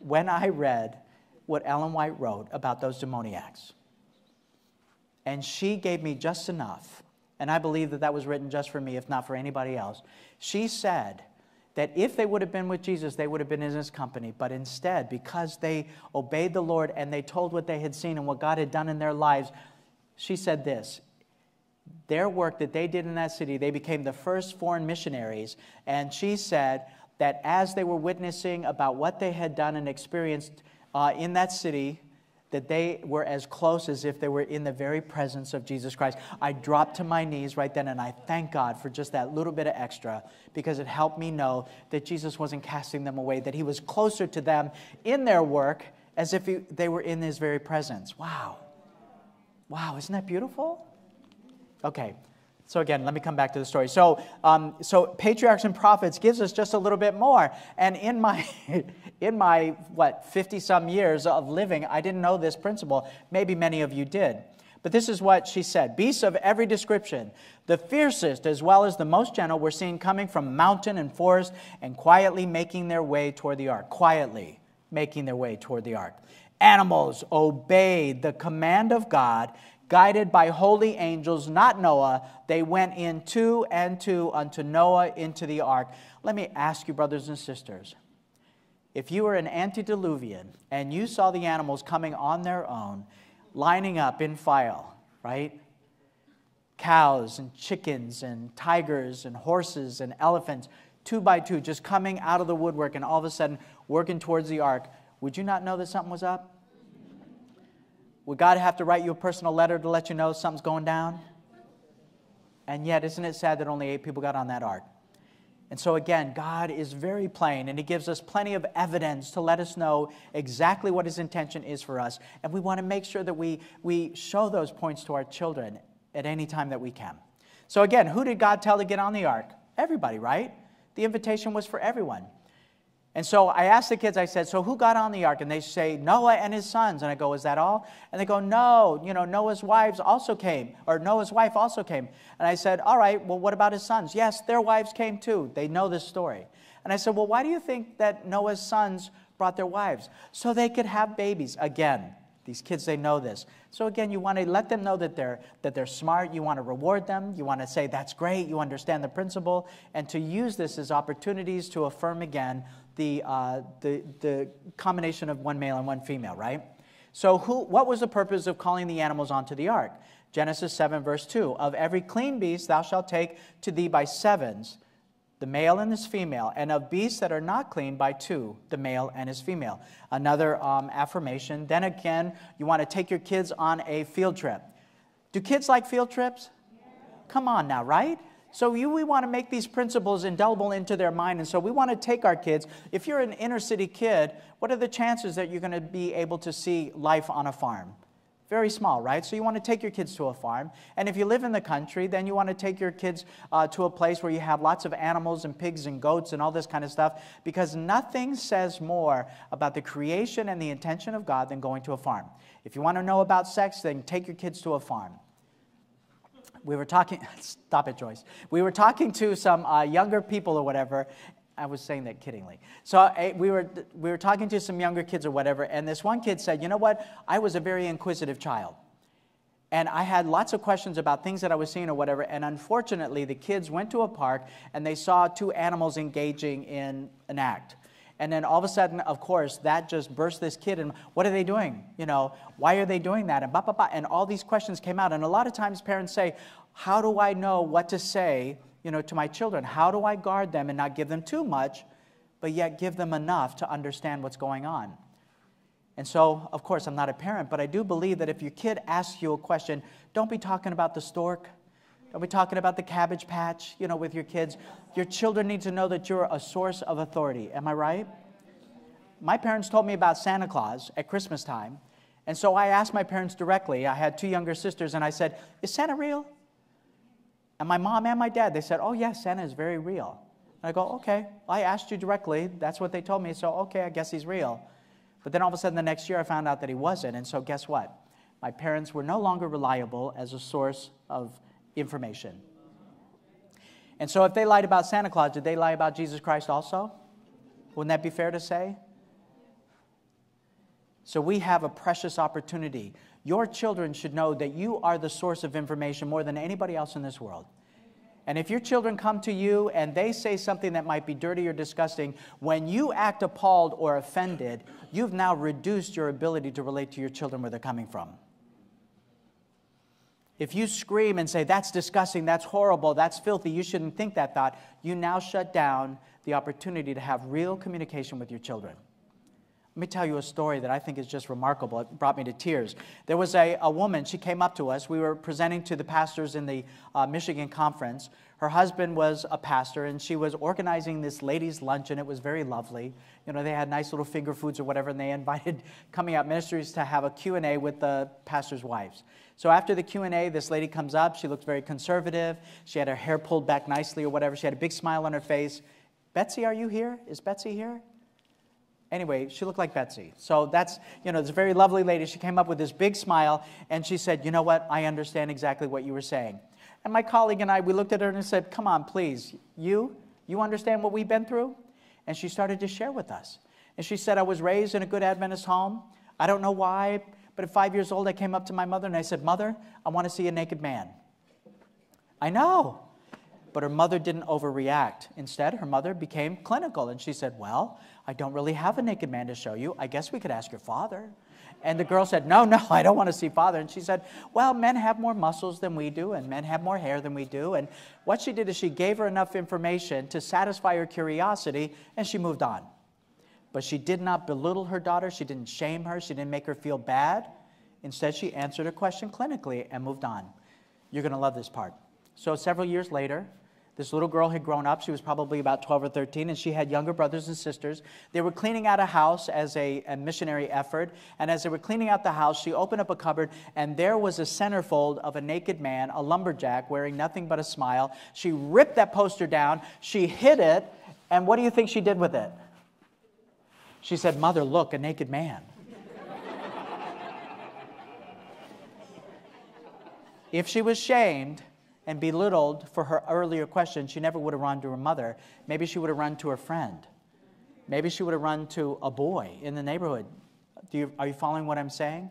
when I read what Ellen White wrote about those demoniacs. And she gave me just enough, and I believe that that was written just for me, if not for anybody else. She said that if they would have been with Jesus, they would have been in his company. But instead, because they obeyed the Lord and they told what they had seen and what God had done in their lives, she said this their work that they did in that city, they became the first foreign missionaries. And she said that as they were witnessing about what they had done and experienced, uh, in that city that they were as close as if they were in the very presence of Jesus Christ. I dropped to my knees right then and I thank God for just that little bit of extra because it helped me know that Jesus wasn't casting them away, that He was closer to them in their work as if he, they were in His very presence. Wow. Wow, isn't that beautiful? Okay, so again, let me come back to the story. So, um, so patriarchs and prophets gives us just a little bit more. And in my, in my what fifty some years of living, I didn't know this principle. Maybe many of you did. But this is what she said Beasts of every description, the fiercest as well as the most gentle, were seen coming from mountain and forest and quietly making their way toward the ark. Quietly making their way toward the ark. Animals obeyed the command of God guided by holy angels, not Noah, they went in two and two unto Noah into the ark. Let me ask you, brothers and sisters, if you were an antediluvian and you saw the animals coming on their own, lining up in file, right? Cows and chickens and tigers and horses and elephants, two by two, just coming out of the woodwork and all of a sudden working towards the ark, would you not know that something was up? Would God have to write you a personal letter to let you know something's going down? And yet, isn't it sad that only eight people got on that ark? And so, again, God is very plain, and He gives us plenty of evidence to let us know exactly what His intention is for us. And we want to make sure that we, we show those points to our children at any time that we can. So, again, who did God tell to get on the ark? Everybody, right? The invitation was for everyone. And so I asked the kids, I said, So who got on the ark? And they say, Noah and his sons. And I go, Is that all? And they go, No, you know, Noah's wives also came, or Noah's wife also came. And I said, All right, well, what about his sons? Yes, their wives came too. They know this story. And I said, Well, why do you think that Noah's sons brought their wives? So they could have babies. Again, these kids, they know this. So again, you want to let them know that they're, that they're smart. You want to reward them. You want to say, that's great. You understand the principle. And to use this as opportunities to affirm again the, uh, the, the combination of one male and one female, right? So who, what was the purpose of calling the animals onto the ark? Genesis 7, verse 2 Of every clean beast thou shalt take to thee by sevens, the male and his female, and of beasts that are not clean by two, the male and his female. Another um, affirmation. Then again, you want to take your kids on a field trip. Do kids like field trips? Come on now, right? So you, we want to make these principles indelible into their mind. And so we want to take our kids. If you're an inner city kid, what are the chances that you're going to be able to see life on a farm? Very small, right? So you want to take your kids to a farm. And if you live in the country, then you want to take your kids uh, to a place where you have lots of animals and pigs and goats and all this kind of stuff, because nothing says more about the creation and the intention of God than going to a farm. If you want to know about sex, then take your kids to a farm we were talking, stop it, Joyce. We were talking to some uh, younger people or whatever. I was saying that kiddingly. So uh, we, were, we were talking to some younger kids or whatever, and this one kid said, You know what? I was a very inquisitive child. And I had lots of questions about things that I was seeing or whatever. And unfortunately, the kids went to a park and they saw two animals engaging in an act. And then all of a sudden, of course, that just burst this kid. And what are they doing? You know, why are they doing that? And, bah, bah, bah, and all these questions came out. And a lot of times parents say, How do I know what to say you know, to my children? How do I guard them and not give them too much, but yet give them enough to understand what's going on? And so, of course, I'm not a parent, but I do believe that if your kid asks you a question, don't be talking about the stork. Don't be talking about the cabbage patch, you know, with your kids. Your children need to know that you're a source of authority. Am I right? My parents told me about Santa Claus at Christmas time. And so I asked my parents directly. I had two younger sisters, and I said, Is Santa real? And my mom and my dad, they said, Oh, yes, Santa is very real. And I go, Okay, I asked you directly. That's what they told me. So, okay, I guess he's real. But then all of a sudden, the next year, I found out that he wasn't. And so, guess what? My parents were no longer reliable as a source of information. And so, if they lied about Santa Claus, did they lie about Jesus Christ also? Wouldn't that be fair to say? So, we have a precious opportunity. Your children should know that you are the source of information more than anybody else in this world. And if your children come to you and they say something that might be dirty or disgusting, when you act appalled or offended, you've now reduced your ability to relate to your children where they're coming from. If you scream and say, that's disgusting, that's horrible, that's filthy, you shouldn't think that thought, you now shut down the opportunity to have real communication with your children. Let me tell you a story that I think is just remarkable. It brought me to tears. There was a, a woman, she came up to us. We were presenting to the pastors in the uh, Michigan conference. Her husband was a pastor, and she was organizing this ladies' lunch, and it was very lovely. You know, they had nice little finger foods or whatever, and they invited coming out ministries to have a Q&A with the pastors' wives. So after the Q&A, this lady comes up. She looked very conservative. She had her hair pulled back nicely or whatever. She had a big smile on her face. Betsy, are you here? Is Betsy here? Anyway, she looked like Betsy. So that's, you know, this very lovely lady. She came up with this big smile and she said, You know what? I understand exactly what you were saying. And my colleague and I, we looked at her and said, Come on, please. You? You understand what we've been through? And she started to share with us. And she said, I was raised in a good Adventist home. I don't know why, but at five years old, I came up to my mother and I said, Mother, I want to see a naked man. I know. But her mother didn't overreact. Instead, her mother became clinical and she said, Well, I don't really have a naked man to show you. I guess we could ask your father. And the girl said, No, no, I don't want to see father. And she said, Well, men have more muscles than we do, and men have more hair than we do. And what she did is she gave her enough information to satisfy her curiosity, and she moved on. But she did not belittle her daughter. She didn't shame her. She didn't make her feel bad. Instead, she answered her question clinically and moved on. You're going to love this part. So, several years later, this little girl had grown up. She was probably about 12 or 13, and she had younger brothers and sisters. They were cleaning out a house as a, a, missionary effort. And as they were cleaning out the house, she opened up a cupboard, and there was a centerfold of a naked man, a lumberjack, wearing nothing but a smile. She ripped that poster down, she hid it, and what do you think she did with it? She said, Mother, look, a naked man. if she was shamed and belittled for her earlier question, she never would have run to her mother. Maybe she would have run to her friend. Maybe she would have run to a boy in the neighborhood. You, are you following what I'm saying?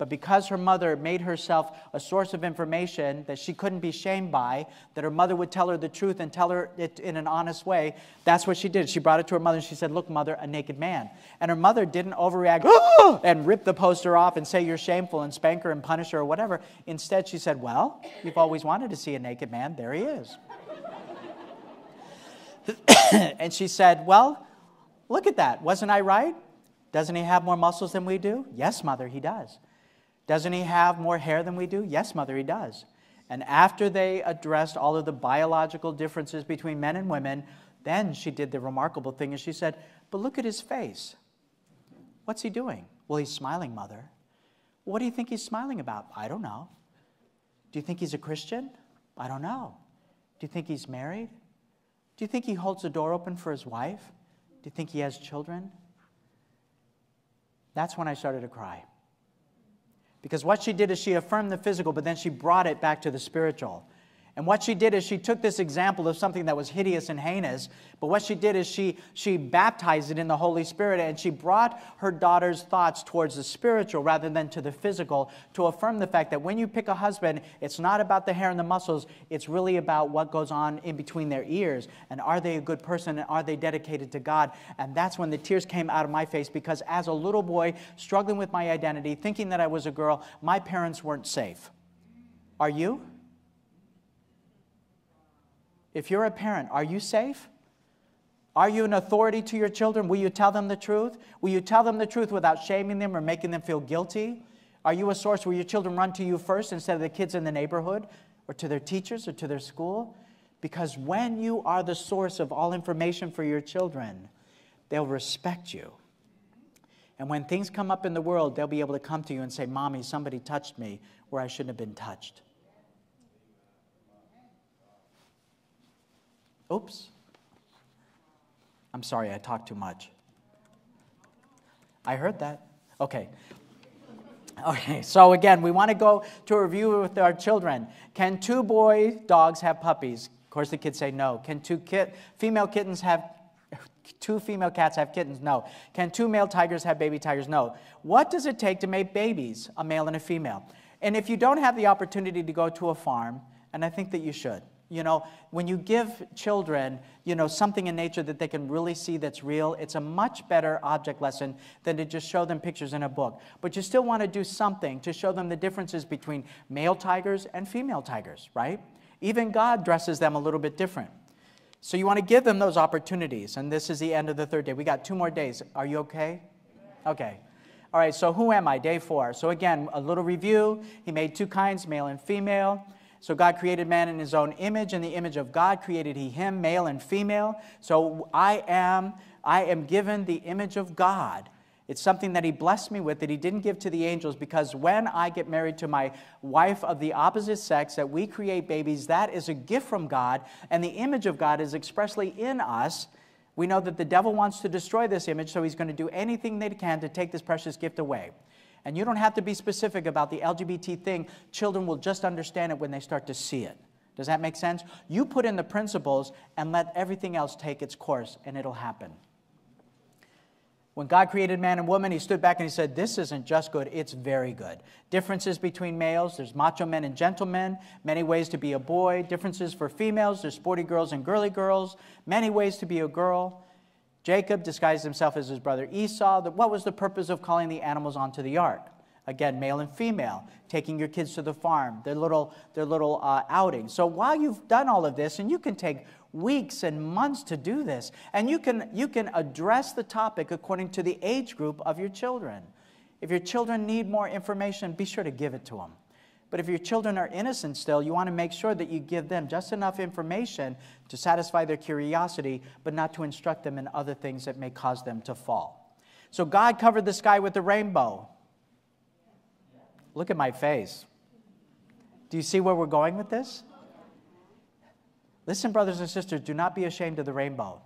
But because her mother made herself a source of information that she couldn't be shamed by, that her mother would tell her the truth and tell her it in an honest way, that's what she did. She brought it to her mother and she said, Look, mother, a naked man. And her mother didn't overreact and rip the poster off and say you're shameful and spank her and punish her or whatever. Instead, she said, Well, you've always wanted to see a naked man. There he is. and she said, Well, look at that. Wasn't I right? Doesn't he have more muscles than we do? Yes, mother, he does. Doesn't he have more hair than we do? Yes, mother, he does. And after they addressed all of the biological differences between men and women, then she did the remarkable thing and she said, But look at his face. What's he doing? Well, he's smiling, mother. What do you think he's smiling about? I don't know. Do you think he's a Christian? I don't know. Do you think he's married? Do you think he holds the door open for his wife? Do you think he has children? That's when I started to cry. Because what she did is she affirmed the physical, but then she brought it back to the spiritual. And what she did is she took this example of something that was hideous and heinous, but what she did is she, she baptized it in the Holy Spirit and she brought her daughter's thoughts towards the spiritual rather than to the physical to affirm the fact that when you pick a husband, it's not about the hair and the muscles, it's really about what goes on in between their ears. And are they a good person and are they dedicated to God? And that's when the tears came out of my face because as a little boy struggling with my identity, thinking that I was a girl, my parents weren't safe. Are you? If you're a parent, are you safe? Are you an authority to your children? Will you tell them the truth? Will you tell them the truth without shaming them or making them feel guilty? Are you a source where your children run to you first instead of the kids in the neighborhood or to their teachers or to their school? Because when you are the source of all information for your children, they'll respect you. And when things come up in the world, they'll be able to come to you and say, Mommy, somebody touched me where I shouldn't have been touched. Oops. I'm sorry, I talked too much. I heard that. Okay. Okay, so again, we want to go to a review with our children. Can two boy dogs have puppies? Of course, the kids say no. Can two kit, female kittens have two female cats have kittens? No. Can two male tigers have baby tigers? No. What does it take to make babies, a male and a female? And if you don't have the opportunity to go to a farm, and I think that you should, you know, when you give children, you know, something in nature that they can really see that's real, it's a much better object lesson than to just show them pictures in a book. But you still want to do something to show them the differences between male tigers and female tigers, right? Even God dresses them a little bit different. So you want to give them those opportunities. And this is the end of the third day. We got two more days. Are you okay? Okay. All right, so who am I? Day four. So again, a little review. He made two kinds, male and female. So God created man in his own image. In the image of God created he him, male and female. So I am, I am given the image of God. It's something that he blessed me with that he didn't give to the angels because when I get married to my wife of the opposite sex, that we create babies, that is a gift from God, and the image of God is expressly in us. We know that the devil wants to destroy this image, so he's going to do anything that he can to take this precious gift away. And you don't have to be specific about the LGBT thing. Children will just understand it when they start to see it. Does that make sense? You put in the principles and let everything else take its course, and it'll happen. When God created man and woman, he stood back and he said, This isn't just good, it's very good. Differences between males, there's macho men and gentlemen, many ways to be a boy. Differences for females, there's sporty girls and girly girls, many ways to be a girl. Jacob disguised himself as his brother Esau. What was the purpose of calling the animals onto the ark? Again, male and female, taking your kids to the farm, their little, their little uh, outing. So while you've done all of this, and you can take weeks and months to do this, and you can, you can address the topic according to the age group of your children. If your children need more information, be sure to give it to them. But if your children are innocent still, you want to make sure that you give them just enough information to satisfy their curiosity, but not to instruct them in other things that may cause them to fall. So God covered the sky with the rainbow. Look at my face. Do you see where we're going with this? Listen, brothers and sisters, do not be ashamed of the rainbow.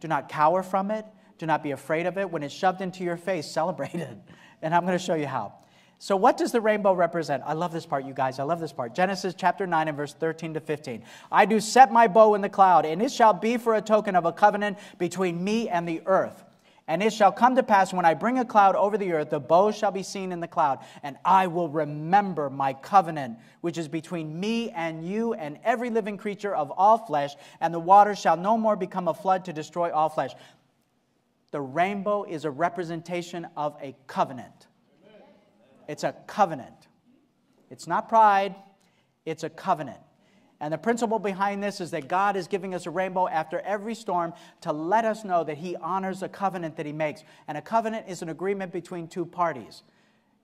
Do not cower from it. Do not be afraid of it. When it's shoved into your face, celebrate it. And I'm going to show you how. So, what does the rainbow represent? I love this part, you guys. I love this part. Genesis chapter 9 and verse 13 to 15. I do set my bow in the cloud, and it shall be for a token of a covenant between me and the earth. And it shall come to pass when I bring a cloud over the earth, the bow shall be seen in the cloud, and I will remember my covenant, which is between me and you and every living creature of all flesh, and the water shall no more become a flood to destroy all flesh. The rainbow is a representation of a covenant. It's a covenant. It's not pride, it's a covenant. And the principle behind this is that God is giving us a rainbow after every storm to let us know that He honors a covenant that He makes. And a covenant is an agreement between two parties.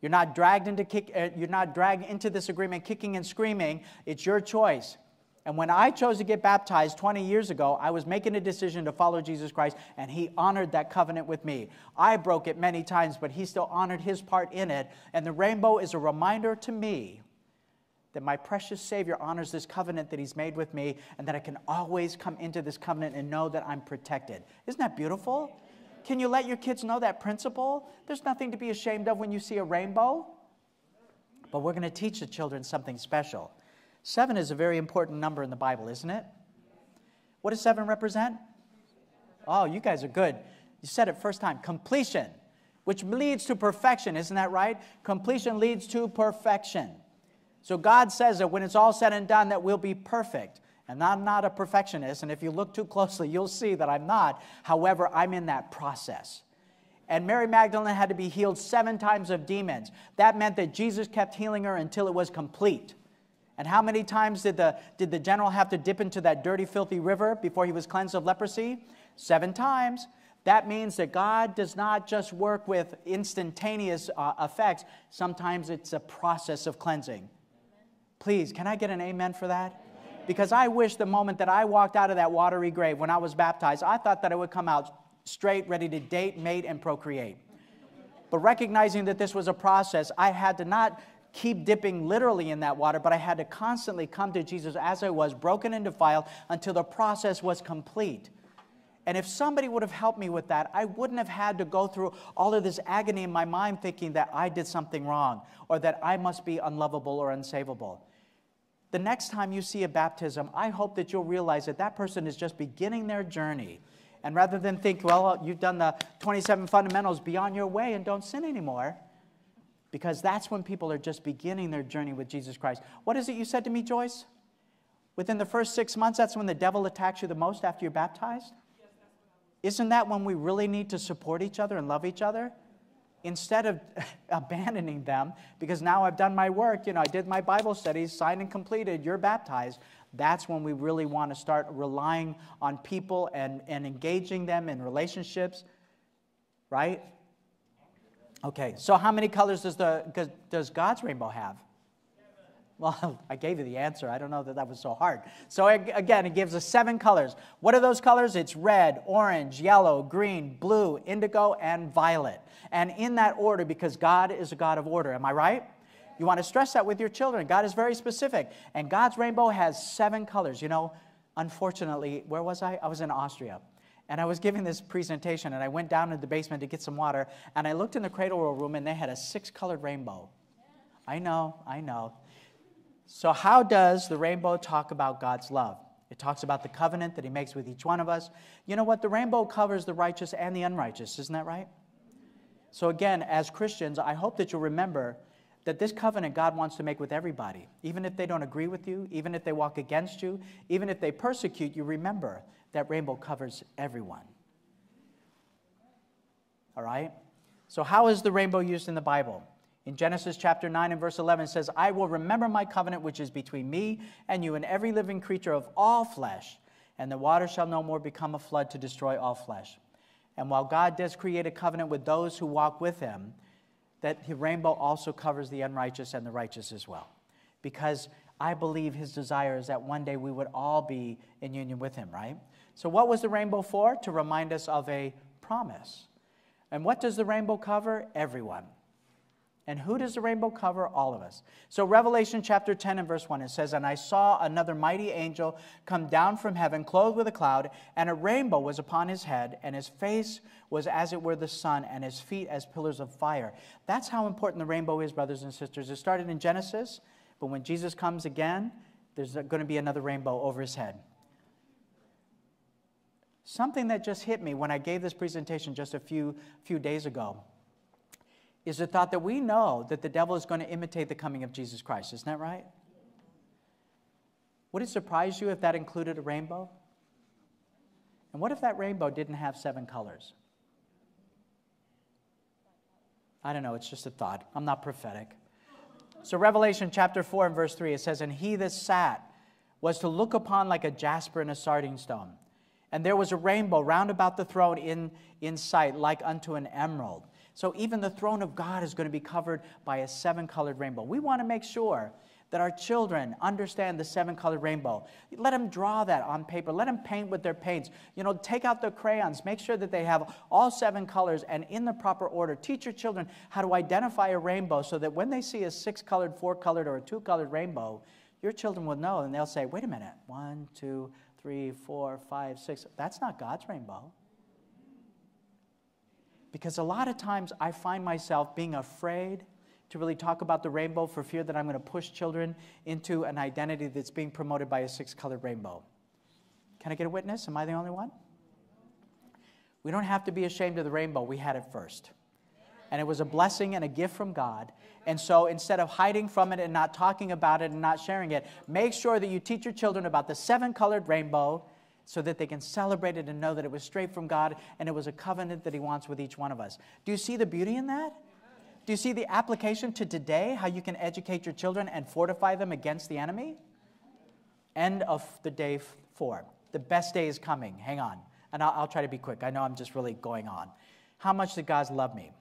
You're not dragged into, kick, uh, you're not dragged into this agreement kicking and screaming. It's your choice. And when I chose to get baptized 20 years ago, I was making a decision to follow Jesus Christ, and He honored that covenant with me. I broke it many times, but He still honored His part in it. And the rainbow is a reminder to me that my precious Savior honors this covenant that He's made with me, and that I can always come into this covenant and know that I'm protected. Isn't that beautiful? Can you let your kids know that principle? There's nothing to be ashamed of when you see a rainbow. But we're going to teach the children something special. Seven is a very important number in the Bible, isn't it? What does seven represent? Oh, you guys are good. You said it first time completion, which leads to perfection, isn't that right? Completion leads to perfection. So God says that when it's all said and done, that we'll be perfect. And I'm not a perfectionist, and if you look too closely, you'll see that I'm not. However, I'm in that process. And Mary Magdalene had to be healed seven times of demons. That meant that Jesus kept healing her until it was complete. And how many times did the, did the general have to dip into that dirty, filthy river before he was cleansed of leprosy? Seven times. That means that God does not just work with instantaneous uh, effects, sometimes it's a process of cleansing. Please, can I get an amen for that? Because I wish the moment that I walked out of that watery grave when I was baptized, I thought that I would come out straight, ready to date, mate, and procreate. But recognizing that this was a process, I had to not keep dipping literally in that water, but I had to constantly come to Jesus as I was, broken and defiled, until the process was complete. And if somebody would have helped me with that, I wouldn't have had to go through all of this agony in my mind thinking that I did something wrong or that I must be unlovable or unsavable. The next time you see a baptism, I hope that you'll realize that that person is just beginning their journey. And rather than think, well, you've done the 27 fundamentals, be on your way and don't sin anymore, because that's when people are just beginning their journey with Jesus Christ. What is it you said to me, Joyce? Within the first six months, that's when the devil attacks you the most after you're baptized? Isn't that when we really need to support each other and love each other? Instead of abandoning them, because now I've done my work, you know, I did my Bible studies, signed and completed, you're baptized. That's when we really want to start relying on people and, and engaging them in relationships, right? Okay, so how many colors does, the, does God's rainbow have? Well, I gave you the answer. I don't know that that was so hard. So, again, it gives us seven colors. What are those colors? It's red, orange, yellow, green, blue, indigo, and violet. And in that order, because God is a God of order. Am I right? You want to stress that with your children. God is very specific. And God's rainbow has seven colors. You know, unfortunately, where was I? I was in Austria. And I was giving this presentation, and I went down to the basement to get some water, and I looked in the cradle room, and they had a six colored rainbow. I know, I know. So, how does the rainbow talk about God's love? It talks about the covenant that He makes with each one of us. You know what? The rainbow covers the righteous and the unrighteous. Isn't that right? So, again, as Christians, I hope that you'll remember that this covenant God wants to make with everybody. Even if they don't agree with you, even if they walk against you, even if they persecute you, remember that rainbow covers everyone. All right? So, how is the rainbow used in the Bible? In Genesis chapter 9 and verse 11 it says, I will remember my covenant which is between me and you and every living creature of all flesh, and the water shall no more become a flood to destroy all flesh. And while God does create a covenant with those who walk with him, that the rainbow also covers the unrighteous and the righteous as well. Because I believe his desire is that one day we would all be in union with him, right? So, what was the rainbow for? To remind us of a promise. And what does the rainbow cover? Everyone. And who does the rainbow cover? All of us. So, Revelation chapter 10 and verse 1, it says, And I saw another mighty angel come down from heaven, clothed with a cloud, and a rainbow was upon his head, and his face was as it were the sun, and his feet as pillars of fire. That's how important the rainbow is, brothers and sisters. It started in Genesis, but when Jesus comes again, there's going to be another rainbow over his head. Something that just hit me when I gave this presentation just a few, few days ago is the thought that we know that the devil is going to imitate the coming of Jesus Christ. Isn't that right? Would it surprise you if that included a rainbow? And what if that rainbow didn't have seven colors? I don't know, it's just a thought. I'm not prophetic. So, Revelation chapter 4 and verse 3, it says, And he that sat was to look upon like a jasper and a sardine stone. And there was a rainbow round about the throne in, in sight, like unto an emerald. So even the throne of God is going to be covered by a seven colored rainbow. We want to make sure that our children understand the seven colored rainbow. Let them draw that on paper. Let them paint with their paints. You know, take out their crayons. Make sure that they have all seven colors and in the proper order. Teach your children how to identify a rainbow so that when they see a six colored, four colored, or a two colored rainbow, your children will know and they'll say, wait a minute, one, two, three, four, five, six. That's not God's rainbow. Because a lot of times I find myself being afraid to really talk about the rainbow for fear that I'm going to push children into an identity that's being promoted by a six colored rainbow. Can I get a witness? Am I the only one? We don't have to be ashamed of the rainbow. We had it first. And it was a blessing and a gift from God. And so instead of hiding from it and not talking about it and not sharing it, make sure that you teach your children about the seven colored rainbow so that they can celebrate it and know that it was straight from God and it was a covenant that He wants with each one of us. Do you see the beauty in that? Do you see the application to today, how you can educate your children and fortify them against the enemy? End of the day four. The best day is coming. Hang on. And I'll, I'll try to be quick. I know I'm just really going on. How much did God love me?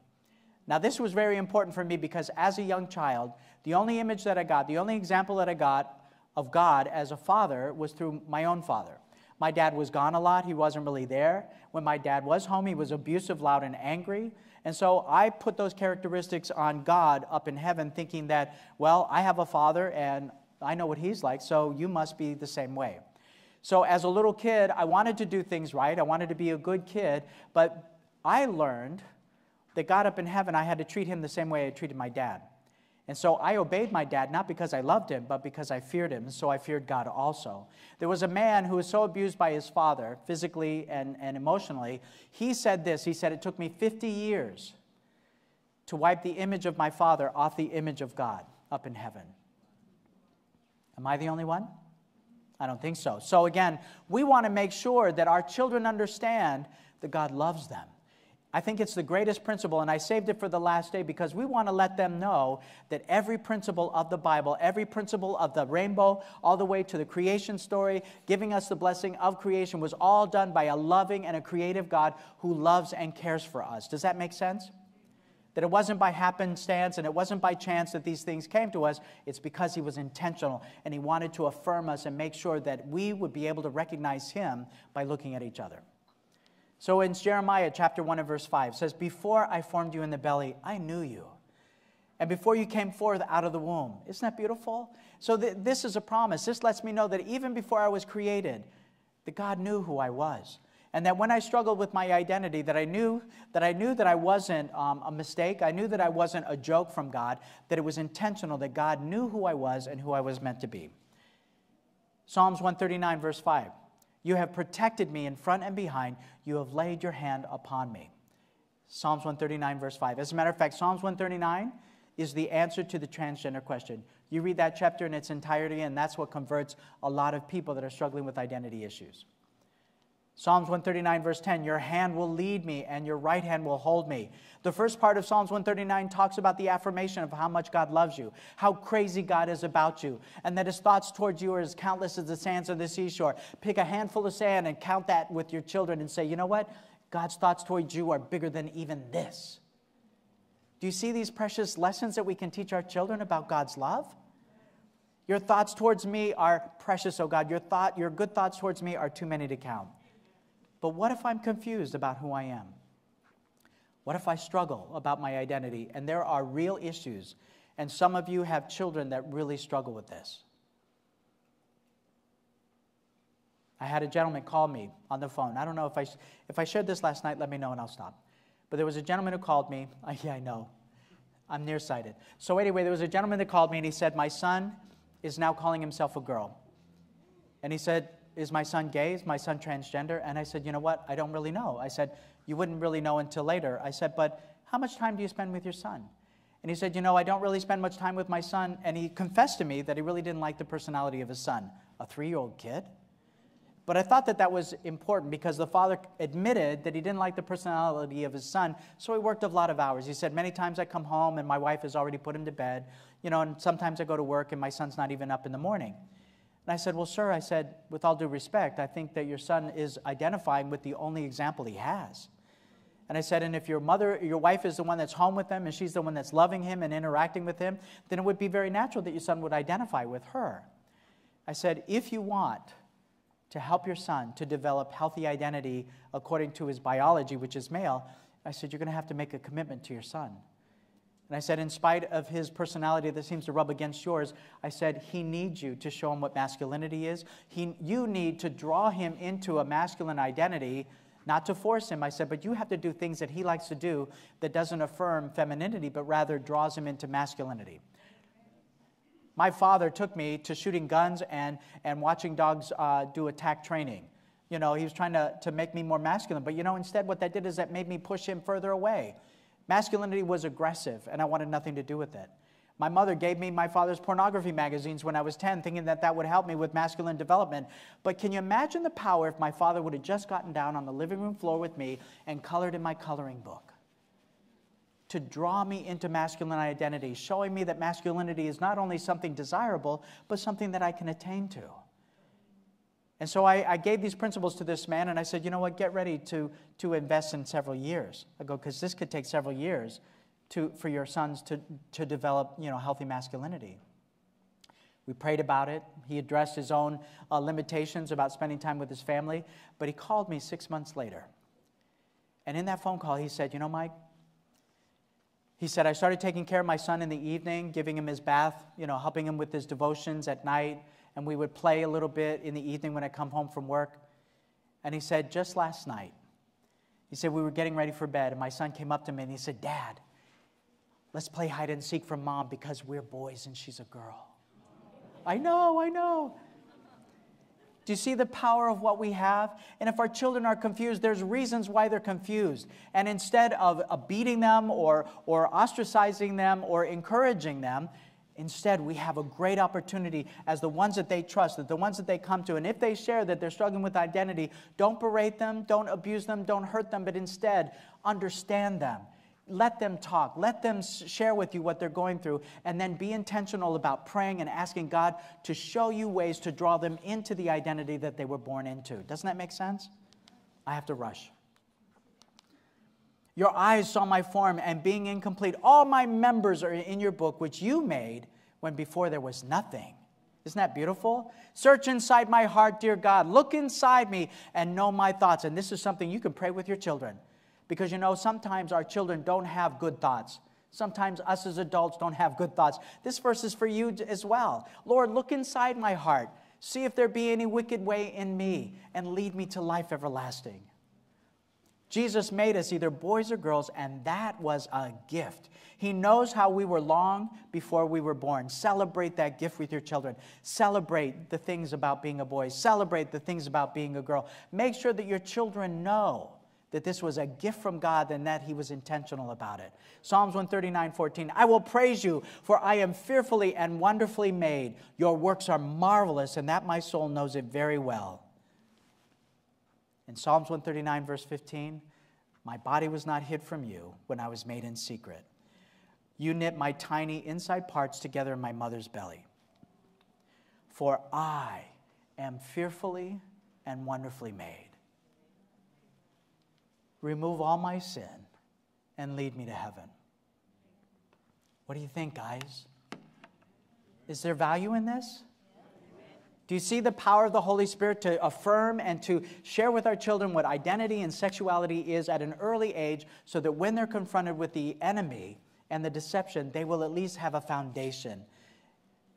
Now, this was very important for me because as a young child, the only image that I got, the only example that I got of God as a father was through my own father. My dad was gone a lot, he wasn't really there. When my dad was home, he was abusive, loud, and angry. And so I put those characteristics on God up in heaven, thinking that, well, I have a father and I know what he's like, so you must be the same way. So as a little kid, I wanted to do things right, I wanted to be a good kid, but I learned that God up in heaven, I had to treat him the same way I treated my dad. And so I obeyed my dad, not because I loved him, but because I feared him. So I feared God also. There was a man who was so abused by his father, physically and, and emotionally. He said this He said, It took me 50 years to wipe the image of my father off the image of God up in heaven. Am I the only one? I don't think so. So again, we want to make sure that our children understand that God loves them I think it's the greatest principle, and I saved it for the last day because we want to let them know that every principle of the Bible, every principle of the rainbow, all the way to the creation story, giving us the blessing of creation, was all done by a loving and a creative God who loves and cares for us. Does that make sense? That it wasn't by happenstance and it wasn't by chance that these things came to us. It's because He was intentional and He wanted to affirm us and make sure that we would be able to recognize Him by looking at each other. So in Jeremiah chapter 1 and verse 5 says, Before I formed you in the belly, I knew you. And before you came forth out of the womb. Isn't that beautiful? So th- this is a promise. This lets me know that even before I was created, that God knew who I was. And that when I struggled with my identity, that I knew that I knew that I wasn't um, a mistake. I knew that I wasn't a joke from God. That it was intentional. That God knew who I was and who I was meant to be. Psalms 139, verse 5. You have protected me in front and behind. You have laid your hand upon me. Psalms 139, verse 5. As a matter of fact, Psalms 139 is the answer to the transgender question. You read that chapter in its entirety, and that's what converts a lot of people that are struggling with identity issues. Psalms 139, verse 10 Your hand will lead me, and your right hand will hold me. The first part of Psalms 139 talks about the affirmation of how much God loves you, how crazy God is about you, and that his thoughts towards you are as countless as the sands of the seashore. Pick a handful of sand and count that with your children and say, you know what? God's thoughts towards you are bigger than even this. Do you see these precious lessons that we can teach our children about God's love? Your thoughts towards me are precious, oh God. Your, thought, your good thoughts towards me are too many to count. But what if I'm confused about who I am? What if I struggle about my identity? And there are real issues. And some of you have children that really struggle with this. I had a gentleman call me on the phone. I don't know if I, if I shared this last night, let me know and I'll stop. But there was a gentleman who called me. Uh, yeah, I know. I'm nearsighted. So, anyway, there was a gentleman that called me and he said, My son is now calling himself a girl. And he said, Is my son gay? Is my son transgender? And I said, You know what? I don't really know. I said, You wouldn't really know until later. I said, But how much time do you spend with your son? And he said, You know, I don't really spend much time with my son. And he confessed to me that he really didn't like the personality of his son, a three year old kid. But I thought that that was important because the father admitted that he didn't like the personality of his son, so he worked a lot of hours. He said, Many times I come home and my wife has already put him to bed, you know, and sometimes I go to work and my son's not even up in the morning. And I said, Well, sir, I said, with all due respect, I think that your son is identifying with the only example he has. And I said, and if your mother, your wife is the one that's home with him and she's the one that's loving him and interacting with him, then it would be very natural that your son would identify with her. I said, if you want to help your son to develop healthy identity according to his biology, which is male, I said, you're going to have to make a commitment to your son. And I said, in spite of his personality that seems to rub against yours, I said, he needs you to show him what masculinity is. He, you need to draw him into a masculine identity, not to force him. I said, but you have to do things that he likes to do that doesn't affirm femininity, but rather draws him into masculinity. My father took me to shooting guns and, and watching dogs uh, do attack training. You know, he was trying to, to make me more masculine. But, you know, instead, what that did is that made me push him further away. Masculinity was aggressive, and I wanted nothing to do with it. My mother gave me my father's pornography magazines when I was 10, thinking that that would help me with masculine development. But can you imagine the power if my father would have just gotten down on the living room floor with me and colored in my coloring book? to draw me into masculine identity, showing me that masculinity is not only something desirable, but something that I can attain to. And so I, I, gave these principles to this man, and I said, you know what, get ready to, to invest in several years. I go, because this could take several years to, for your sons to, to develop you know, healthy masculinity. We prayed about it. He addressed his own uh, limitations about spending time with his family, but he called me six months later. And in that phone call, he said, You know, Mike, he said, I started taking care of my son in the evening, giving him his bath, you know, helping him with his devotions at night, and we would play a little bit in the evening when I come home from work. And he said, just last night, he said, we were getting ready for bed, and my son came up to me and he said, Dad, let's play hide and seek from mom because we're boys and she's a girl. I know, I know. Do you see the power of what we have? And if our children are confused, there's reasons why they're confused. And instead of uh, beating them or, or ostracizing them or encouraging them, instead we have a great opportunity as the ones that they trust, that the ones that they come to. And if they share that they're struggling with identity, don't berate them, don't abuse them, don't hurt them, but instead understand them let them talk. Let them share with you what they're going through. And then be intentional about praying and asking God to show you ways to draw them into the identity that they were born into. Doesn't that make sense? I have to rush. Your eyes saw my form, and being incomplete, all my members are in your book, which you made when before there was nothing. Isn't that beautiful? Search inside my heart, dear God. Look inside me and know my thoughts. And this is something you can pray with your children. Because you know, sometimes our children don't have good thoughts. Sometimes us as adults don't have good thoughts. This verse is for you as well. Lord, look inside my heart. See if there be any wicked way in me and lead me to life everlasting. Jesus made us either boys or girls, and that was a gift. He knows how we were long before we were born. Celebrate that gift with your children. Celebrate the things about being a boy. Celebrate the things about being a girl. Make sure that your children know that this was a gift from God and that he was intentional about it. Psalms 139 14. I will praise you, for I am fearfully and wonderfully made. Your works are marvelous, and that my soul knows it very well. In Psalms 139, verse 15, my body was not hid from you when I was made in secret. You knit my tiny inside parts together in my mother's belly. For I am fearfully and wonderfully made remove all my sin, and lead me to heaven. What do you think, guys? Is there value in this? Do you see the power of the Holy Spirit to affirm and to share with our children what identity and sexuality is at an early age so that when they're confronted with the enemy and the deception, they will at least have a foundation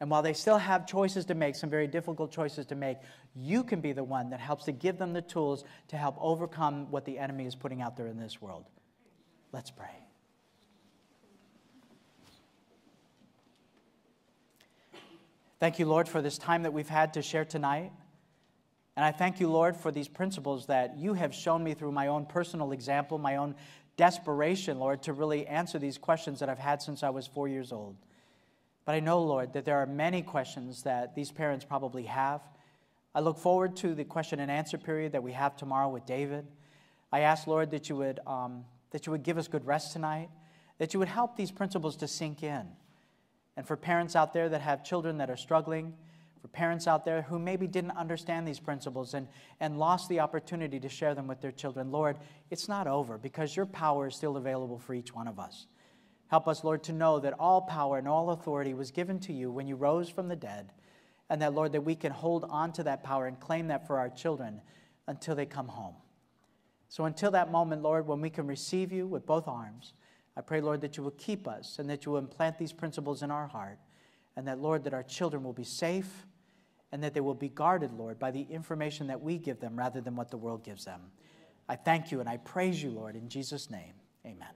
and while they still have choices to make, some very difficult choices to make, you can be the one that helps to give them the tools to help overcome what the enemy is putting out there in this world. Let's pray. Thank you, Lord, for this time that we've had to share tonight. And I thank you, Lord, for these principles that you have shown me through my own personal example, my own desperation, Lord, to really answer these questions that I've had since I was four years old. But I know, Lord, that there are many questions that these parents probably have. I look forward to the question and answer period that we have tomorrow with David. I ask, Lord, that you would, um, that you would give us good rest tonight, that you would help these principles to sink in. And for parents out there that have children that are struggling, for parents out there who maybe didn't understand these principles and, and lost the opportunity to share them with their children, Lord, it's not over because your power is still available for each one of us. Help us, Lord, to know that all power and all authority was given to you when you rose from the dead, and that, Lord, that we can hold on to that power and claim that for our children until they come home. So until that moment, Lord, when we can receive you with both arms, I pray, Lord, that you will keep us and that you will implant these principles in our heart, and that, Lord, that our children will be safe and that they will be guarded, Lord, by the information that we give them rather than what the world gives them. I thank you and I praise you, Lord, in Jesus' name. Amen.